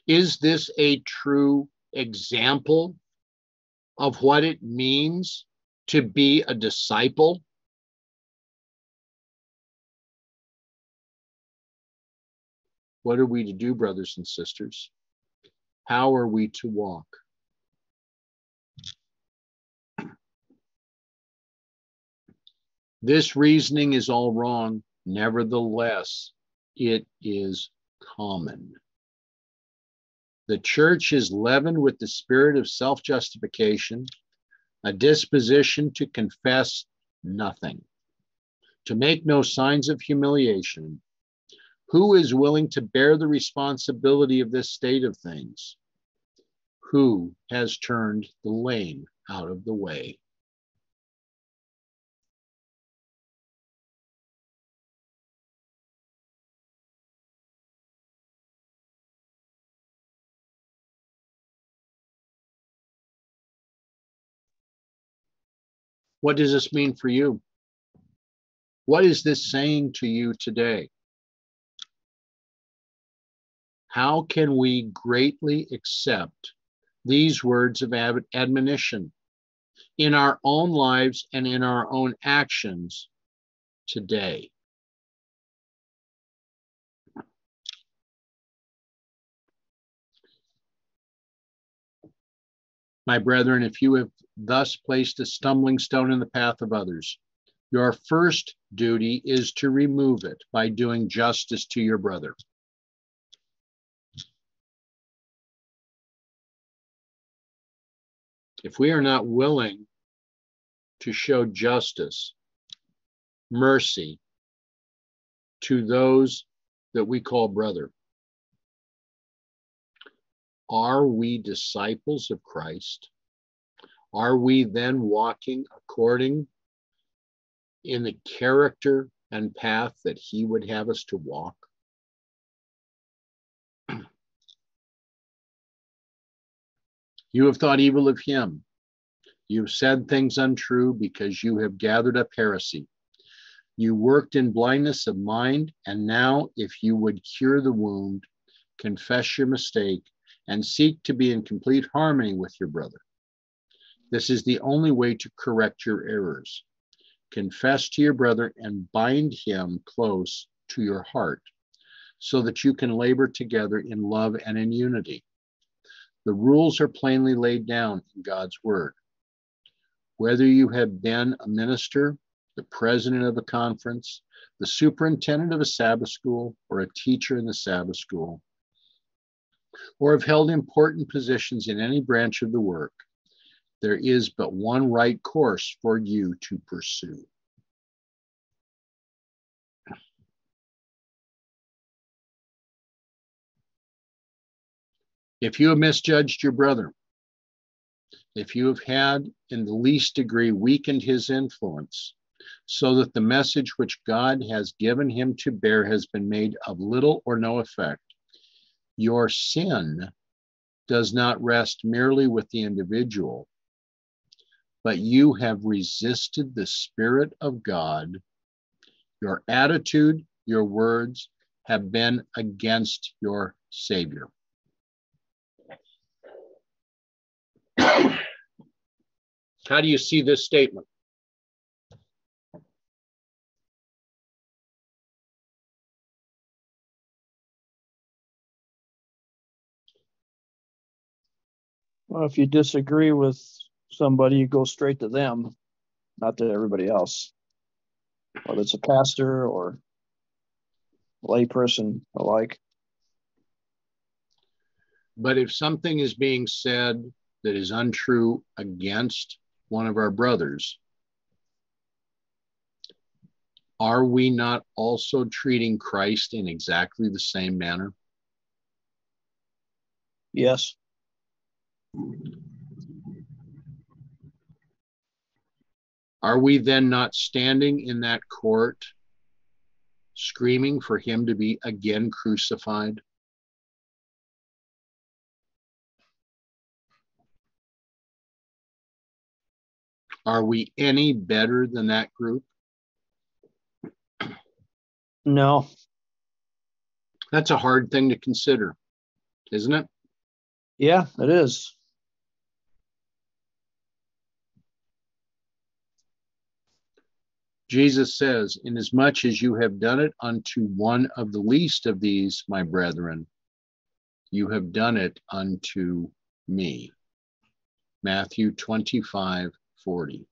S1: Is this a true example of what it means to be a disciple? What are we to do, brothers and sisters? How are we to walk? This reasoning is all wrong. Nevertheless, it is common. The church is leavened with the spirit of self justification, a disposition to confess nothing, to make no signs of humiliation. Who is willing to bear the responsibility of this state of things? Who has turned the lame out of the way? What does this mean for you? What is this saying to you today? How can we greatly accept these words of admonition in our own lives and in our own actions today? My brethren, if you have thus placed a stumbling stone in the path of others, your first duty is to remove it by doing justice to your brother. If we are not willing to show justice, mercy to those that we call brother, are we disciples of Christ? Are we then walking according in the character and path that he would have us to walk? You have thought evil of him. You have said things untrue because you have gathered up heresy. You worked in blindness of mind, and now, if you would cure the wound, confess your mistake, and seek to be in complete harmony with your brother. This is the only way to correct your errors. Confess to your brother and bind him close to your heart so that you can labor together in love and in unity. The rules are plainly laid down in God's word. Whether you have been a minister, the president of a conference, the superintendent of a Sabbath school, or a teacher in the Sabbath school, or have held important positions in any branch of the work, there is but one right course for you to pursue. If you have misjudged your brother, if you have had in the least degree weakened his influence, so that the message which God has given him to bear has been made of little or no effect, your sin does not rest merely with the individual, but you have resisted the Spirit of God. Your attitude, your words have been against your Savior. Do you see this statement?
S5: Well, if you disagree with somebody, you go straight to them, not to everybody else. Whether it's a pastor or layperson alike.
S1: But if something is being said that is untrue against one of our brothers, are we not also treating Christ in exactly the same manner?
S5: Yes.
S1: Are we then not standing in that court screaming for him to be again crucified? Are we any better than that group?
S5: No.
S1: That's a hard thing to consider, isn't it?
S5: Yeah, it is.
S1: Jesus says, Inasmuch as you have done it unto one of the least of these, my brethren, you have done it unto me. Matthew 25, 40.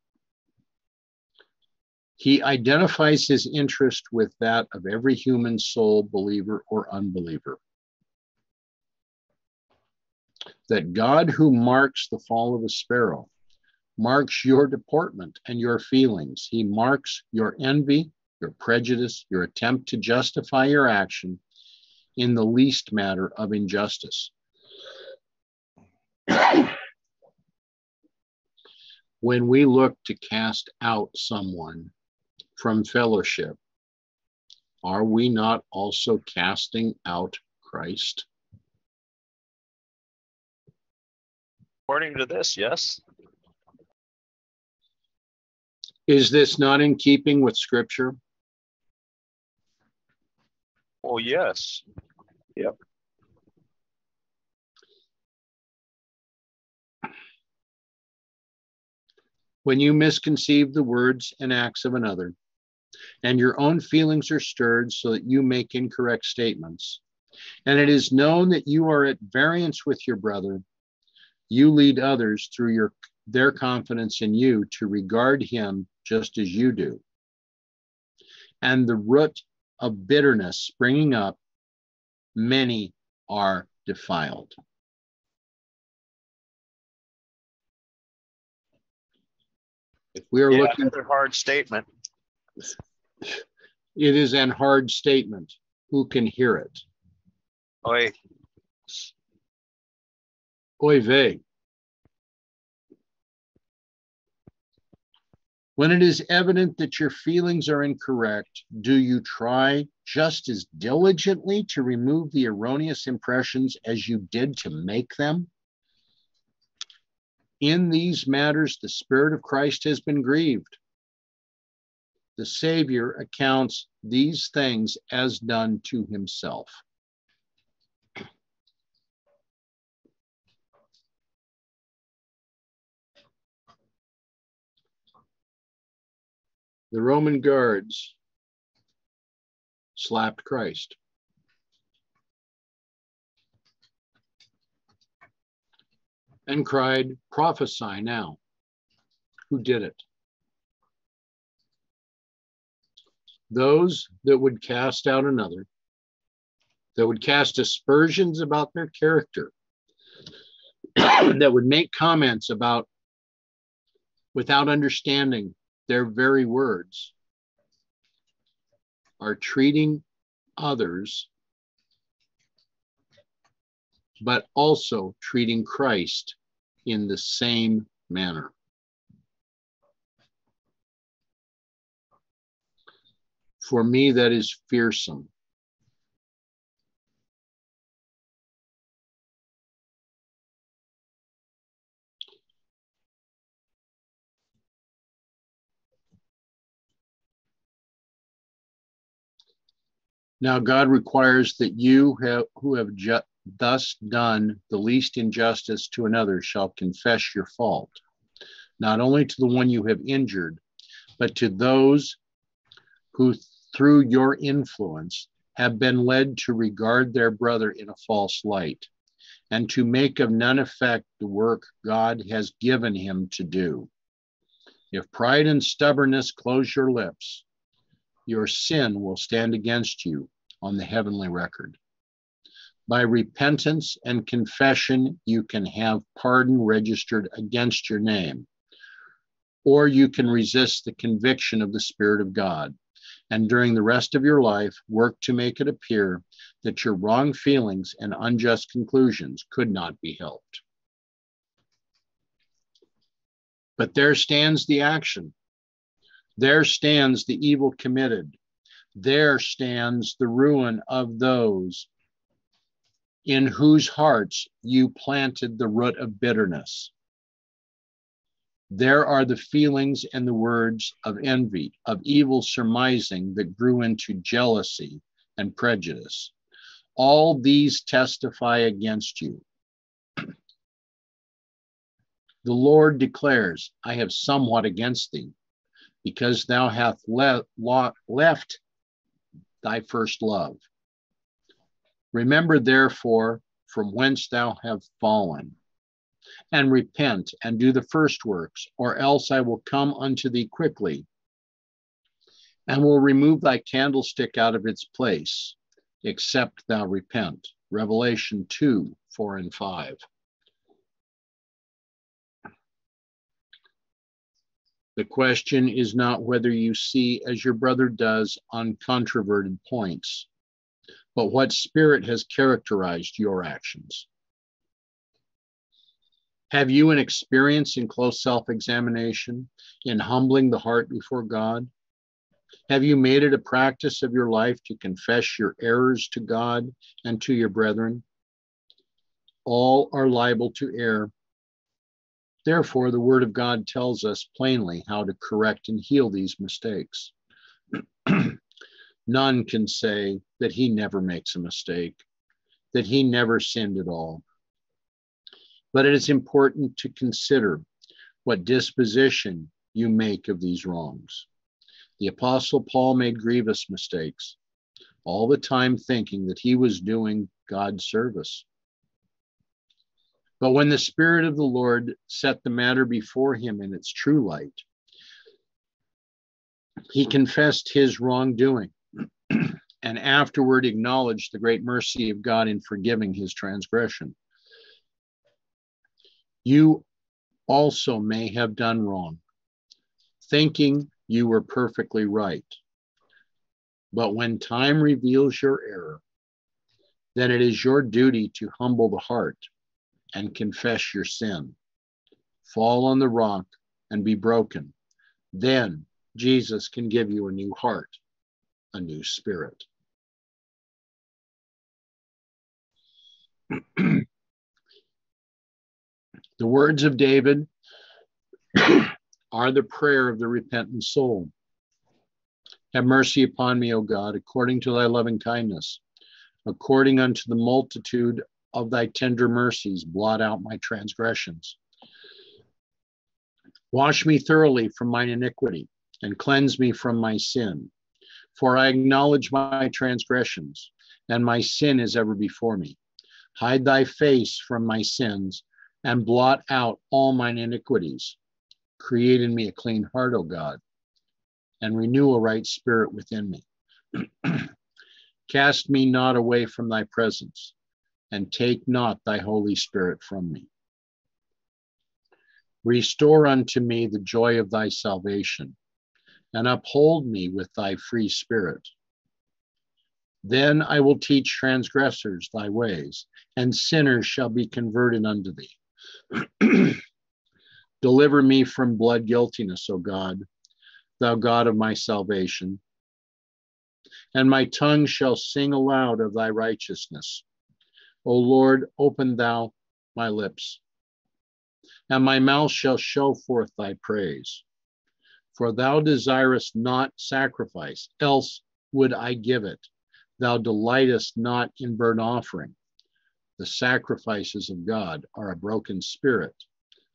S1: He identifies his interest with that of every human soul, believer or unbeliever. That God, who marks the fall of a sparrow, marks your deportment and your feelings. He marks your envy, your prejudice, your attempt to justify your action in the least matter of injustice. When we look to cast out someone from fellowship, are we not also casting out Christ?
S3: According to this, yes.
S1: Is this not in keeping with Scripture?
S3: Oh, yes.
S5: Yep.
S1: When you misconceive the words and acts of another, and your own feelings are stirred so that you make incorrect statements, and it is known that you are at variance with your brother, you lead others through your their confidence in you to regard him just as you do. And the root of bitterness springing up, many are defiled. If we are
S3: Yeah,
S1: looking,
S3: another hard statement.
S1: it is an hard statement. Who can hear it?
S3: Oy,
S1: Oy vey. When it is evident that your feelings are incorrect, do you try just as diligently to remove the erroneous impressions as you did to make them? In these matters, the Spirit of Christ has been grieved. The Savior accounts these things as done to himself. the Roman guards slapped Christ. And cried, Prophesy now. Who did it? Those that would cast out another, that would cast aspersions about their character, [COUGHS] that would make comments about without understanding their very words are treating others, but also treating Christ in the same manner. For me, that is fearsome. Now God requires that you have, who have ju- thus done the least injustice to another shall confess your fault, not only to the one you have injured, but to those who through your influence have been led to regard their brother in a false light. and to make of none effect the work God has given him to do. If pride and stubbornness close your lips, your sin will stand against you on the heavenly record. By repentance and confession, you can have pardon registered against your name, or you can resist the conviction of the Spirit of God. And during the rest of your life, work to make it appear that your wrong feelings and unjust conclusions could not be helped. But there stands the action. There stands the evil committed. There stands the ruin of those in whose hearts you planted the root of bitterness. There are the feelings and the words of envy, of evil surmising that grew into jealousy and prejudice. All these testify against you. [CLEARS THROAT] The Lord declares, I have somewhat against thee, because thou hast le- left thy first love. Remember, therefore, from whence thou have fallen, and repent and do the first works, or else I will come unto thee quickly and will remove thy candlestick out of its place, except thou repent. Revelation 2 4 and 5. The question is not whether you see as your brother does on controverted points, but what spirit has characterized your actions. Have you an experience in close self examination, in humbling the heart before God? Have you made it a practice of your life to confess your errors to God and to your brethren? All are liable to err, Therefore, the Word of God tells us plainly how to correct and heal these mistakes. [CLEARS THROAT] None can say that he never makes a mistake, that he never sinned at all. But it is important to consider what disposition you make of these wrongs. The Apostle Paul made grievous mistakes, all the time thinking that he was doing God's service. But when the Spirit of the Lord set the matter before him in its true light, he confessed his wrongdoing [CLEARS THROAT] and afterward acknowledged the great mercy of God in forgiving his transgression. You also may have done wrong, thinking you were perfectly right. But when time reveals your error, then it is your duty to humble the heart and confess your sin. Fall on the rock and be broken. Then Jesus can give you a new heart, a new spirit. [CLEARS THROAT] the words of David [CLEARS THROAT] are the prayer of the repentant soul. Have mercy upon me, O God, according to thy loving kindness, according unto the multitude of thy tender mercies, blot out my transgressions. Wash me thoroughly from mine iniquity and cleanse me from my sin. For I acknowledge my transgressions, and my sin is ever before me. Hide thy face from my sins and blot out all mine iniquities. Create in me a clean heart, O God, and renew a right spirit within me. [CLEARS THROAT] Cast me not away from thy presence and take not thy Holy Spirit from me. Restore unto me the joy of thy salvation, and uphold me with thy free spirit. Then I will teach transgressors thy ways, and sinners shall be converted unto thee. [CLEARS THROAT] Deliver me from blood guiltiness, O God, thou God of my salvation. And my tongue shall sing aloud of thy righteousness. O Lord, open thou my lips, and my mouth shall show forth thy praise. For thou desirest not sacrifice, else would I give it. Thou delightest not in burnt offering. The sacrifices of God are a broken spirit,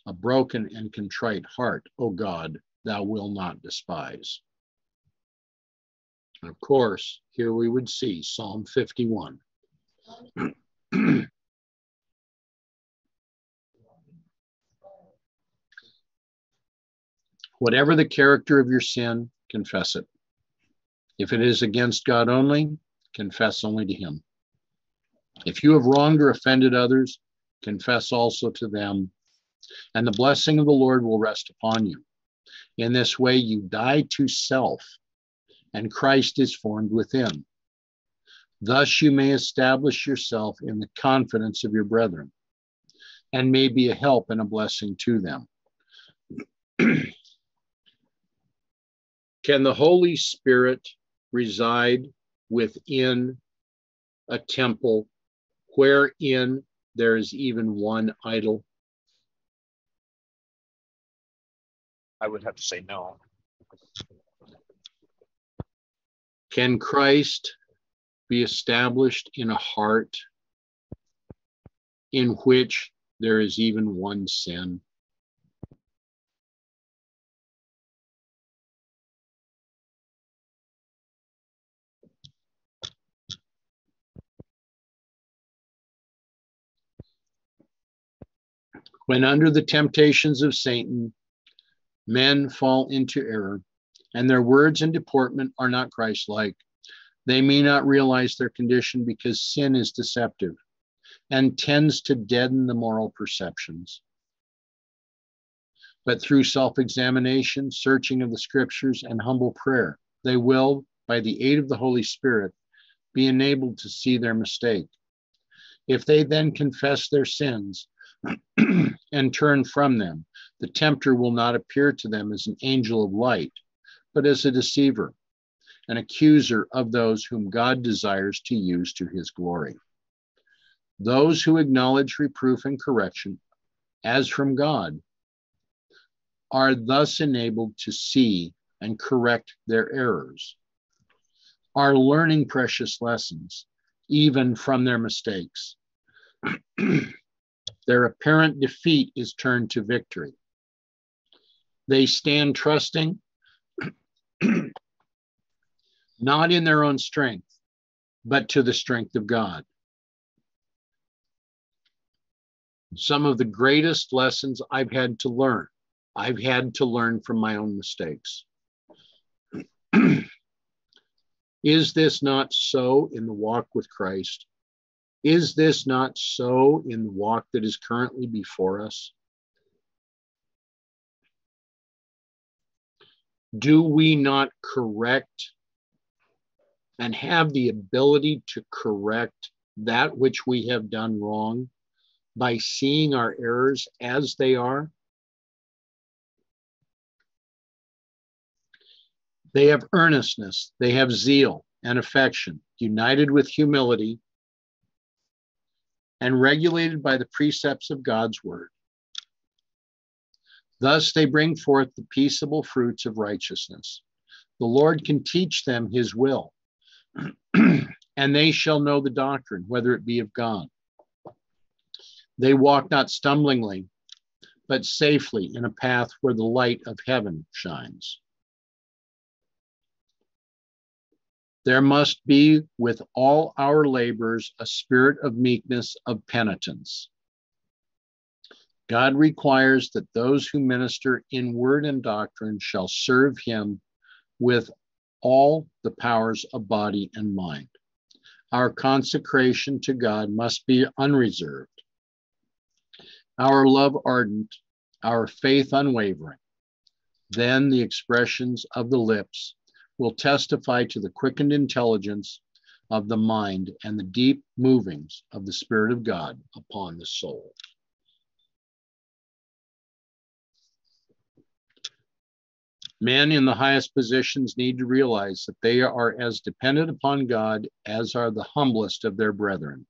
S1: a broken and contrite heart, O God, thou wilt not despise. Of course, here we would see Psalm 51. [CLEARS THROAT] Whatever the character of your sin, confess it. If it is against God only, confess only to Him. If you have wronged or offended others, confess also to them, and the blessing of the Lord will rest upon you. In this way, you die to self, and Christ is formed within. Thus, you may establish yourself in the confidence of your brethren, and may be a help and a blessing to them. [CLEARS THROAT] Can the Holy Spirit reside within a temple wherein there is even one idol?
S3: I would have to say no.
S1: Can Christ be established in a heart in which there is even one sin? When under the temptations of Satan, men fall into error, and their words and deportment are not Christ like, they may not realize their condition because sin is deceptive and tends to deaden the moral perceptions. But through self examination, searching of the scriptures, and humble prayer, they will, by the aid of the Holy Spirit, be enabled to see their mistake. If they then confess their sins, [CLEARS THROAT] and turn from them, the tempter will not appear to them as an angel of light, but as a deceiver, an accuser of those whom God desires to use to his glory. Those who acknowledge reproof and correction as from God are thus enabled to see and correct their errors, are learning precious lessons, even from their mistakes. [CLEARS THROAT] Their apparent defeat is turned to victory. They stand trusting, [CLEARS THROAT] not in their own strength, but to the strength of God. Some of the greatest lessons I've had to learn, I've had to learn from my own mistakes. [CLEARS THROAT] is this not so in the walk with Christ? Is this not so in the walk that is currently before us? Do we not correct and have the ability to correct that which we have done wrong by seeing our errors as they are? They have earnestness, they have zeal and affection, united with humility and regulated by the precepts of God's word. Thus they bring forth the peaceable fruits of righteousness. The Lord can teach them his will, [CLEARS THROAT] and they shall know the doctrine, whether it be of God. They walk not stumblingly, but safely in a path where the light of heaven shines. There must be with all our labors a spirit of meekness, of penitence. God requires that those who minister in word and doctrine shall serve him with all the powers of body and mind. Our consecration to God must be unreserved, our love ardent, our faith unwavering. Then the expressions of the lips will testify to the quickened intelligence of the mind and the deep movings of the Spirit of God upon the soul. Men in the highest positions need to realize that they are as dependent upon God as are the humblest of their brethren.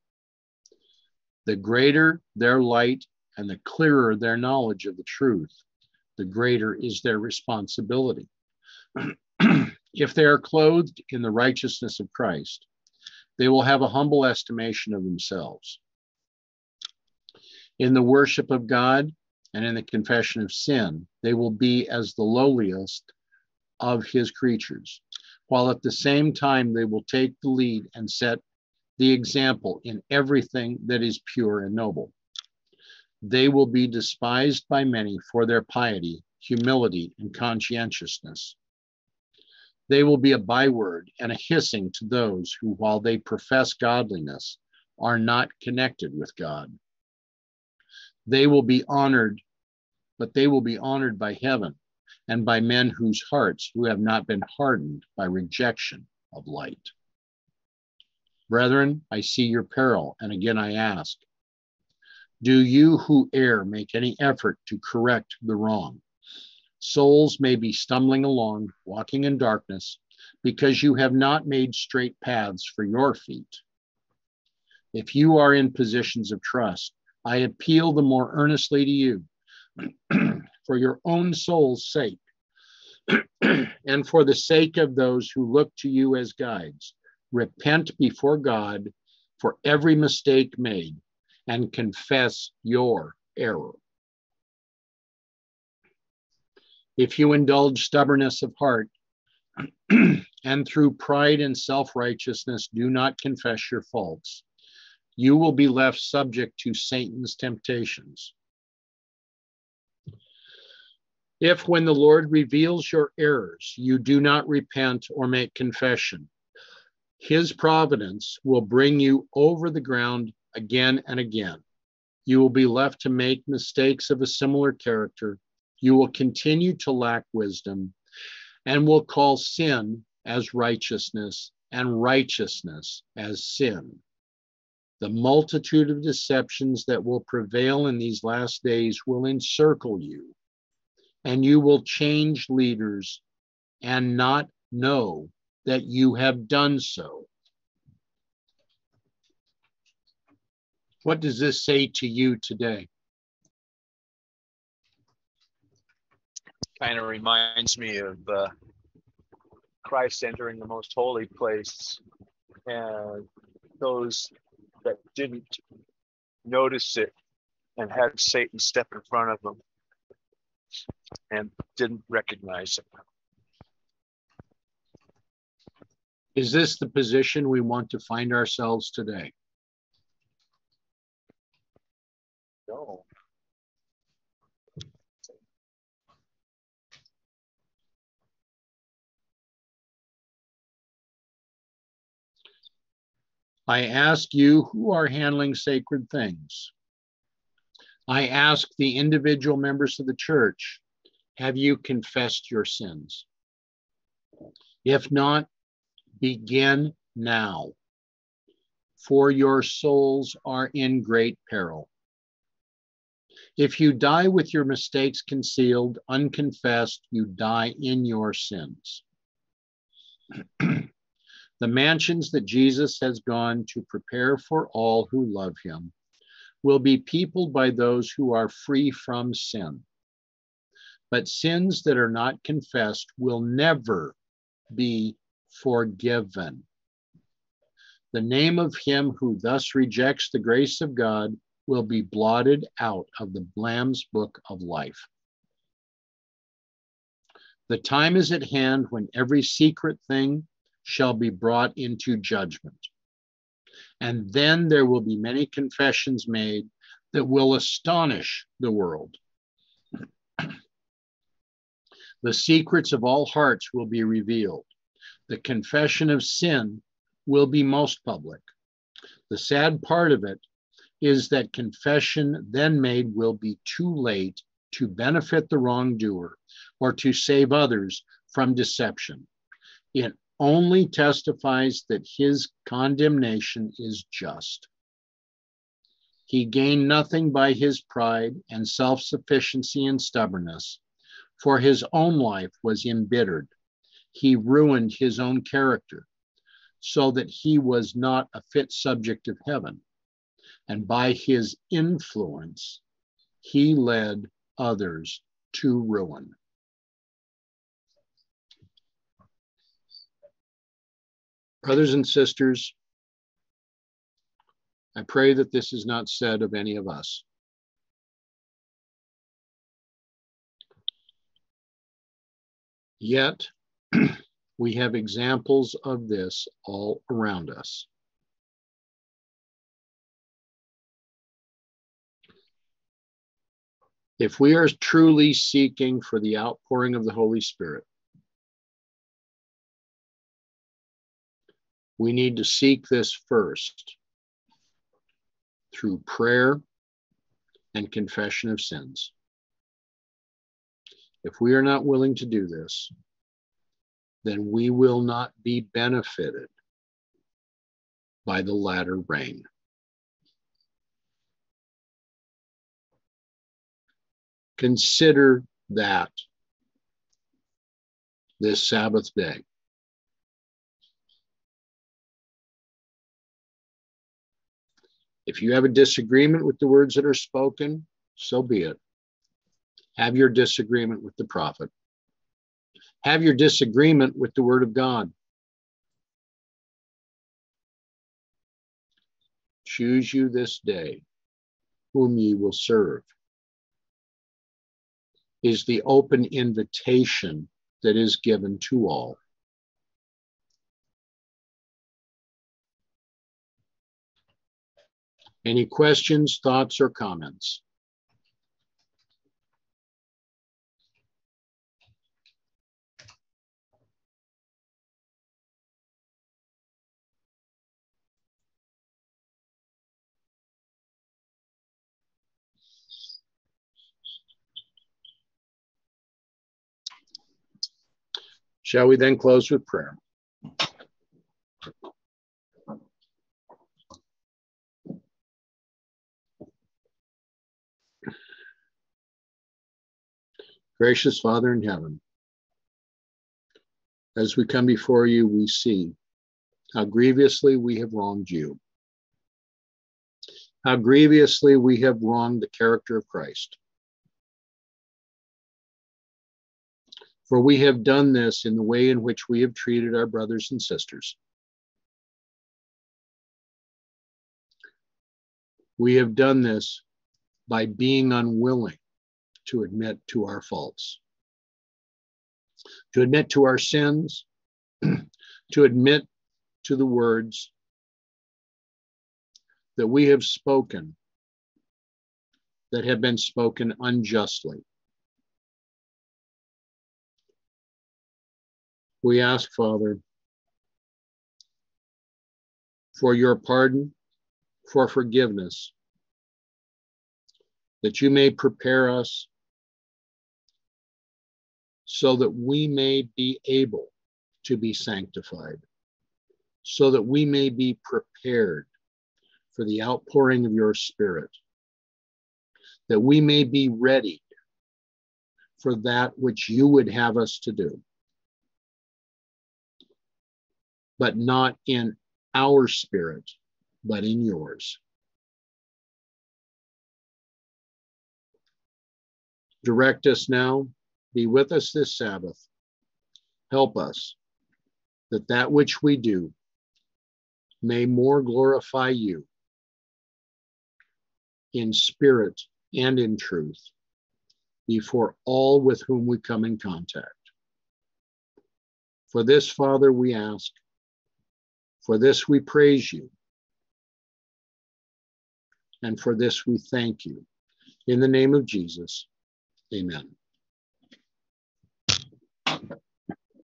S1: The greater their light and the clearer their knowledge of the truth, the greater is their responsibility. [CLEARS THROAT] If they are clothed in the righteousness of Christ, they will have a humble estimation of themselves. In the worship of God and in the confession of sin, they will be as the lowliest of his creatures, while at the same time they will take the lead and set the example in everything that is pure and noble. They will be despised by many for their piety, humility, and conscientiousness. They will be a byword and a hissing to those who, while they profess godliness, are not connected with God. They will be honored, but they will be honored by heaven and by men whose hearts who have not been hardened by rejection of light. Brethren, I see your peril, and again I ask Do you who err make any effort to correct the wrong? Souls may be stumbling along, walking in darkness, because you have not made straight paths for your feet. If you are in positions of trust, I appeal the more earnestly to you [CLEARS THROAT] for your own soul's sake [CLEARS THROAT] and for the sake of those who look to you as guides. Repent before God for every mistake made and confess your error. If you indulge stubbornness of heart [CLEARS THROAT] and through pride and self righteousness do not confess your faults, you will be left subject to Satan's temptations. If, when the Lord reveals your errors, you do not repent or make confession, his providence will bring you over the ground again and again. You will be left to make mistakes of a similar character you will continue to lack wisdom and will call sin as righteousness and righteousness as sin. The multitude of deceptions that will prevail in these last days will encircle you, and you will change leaders and not know that you have done so. What does this say to you today?
S3: Kind of reminds me of uh, Christ entering the most holy place and those that didn't notice it and had Satan step in front of them and didn't recognize it.
S1: Is this the position we want to find ourselves today?
S3: No.
S1: I ask you who are handling sacred things. I ask the individual members of the church, have you confessed your sins? If not, begin now, for your souls are in great peril. If you die with your mistakes concealed, unconfessed, you die in your sins. [CLEARS THROAT] The mansions that Jesus has gone to prepare for all who love him will be peopled by those who are free from sin. But sins that are not confessed will never be forgiven. The name of him who thus rejects the grace of God will be blotted out of the Lamb's book of life. The time is at hand when every secret thing shall be brought into judgment. And then there will be many confessions made that will astonish the world. [CLEARS THROAT] the secrets of all hearts will be revealed. The confession of sin will be most public. The sad part of it is that confession then made will be too late to benefit the wrongdoer or to save others from deception. It only testifies that his condemnation is just. He gained nothing by his pride and self sufficiency and stubbornness, for his own life was embittered. He ruined his own character, so that he was not a fit subject of heaven. And by his influence, he led others to ruin. Brothers and sisters, I pray that this is not said of any of us. Yet, [CLEARS THROAT] we have examples of this all around us. If we are truly seeking for the outpouring of the Holy Spirit, we need to seek this first through prayer and confession of sins. If we are not willing to do this, then we will not be benefited by the latter rain. Consider that this Sabbath day. If you have a disagreement with the words that are spoken, so be it. Have your disagreement with the prophet. Have your disagreement with the word of God. Choose you this day whom ye will serve is the open invitation that is given to all. Any questions, thoughts, or comments? Shall we then close with prayer? Gracious Father in heaven, as we come before you, we see how grievously we have wronged you, how grievously we have wronged the character of Christ. For we have done this in the way in which we have treated our brothers and sisters. We have done this by being unwilling to admit to our faults, to admit to our sins, [CLEARS THROAT] to admit to the words that we have spoken that have been spoken unjustly. We ask, Father, for your pardon, for forgiveness, that you may prepare us so that we may be able to be sanctified, so that we may be prepared for the outpouring of your Spirit, that we may be ready for that which you would have us to do, but not in our spirit, but in yours. Direct us now be with us this Sabbath. Help us that that which we do may more glorify you in spirit and in truth before all with whom we come in contact. For this, Father, we ask. For this, we praise you. And for this, we thank you. In the name of Jesus, amen.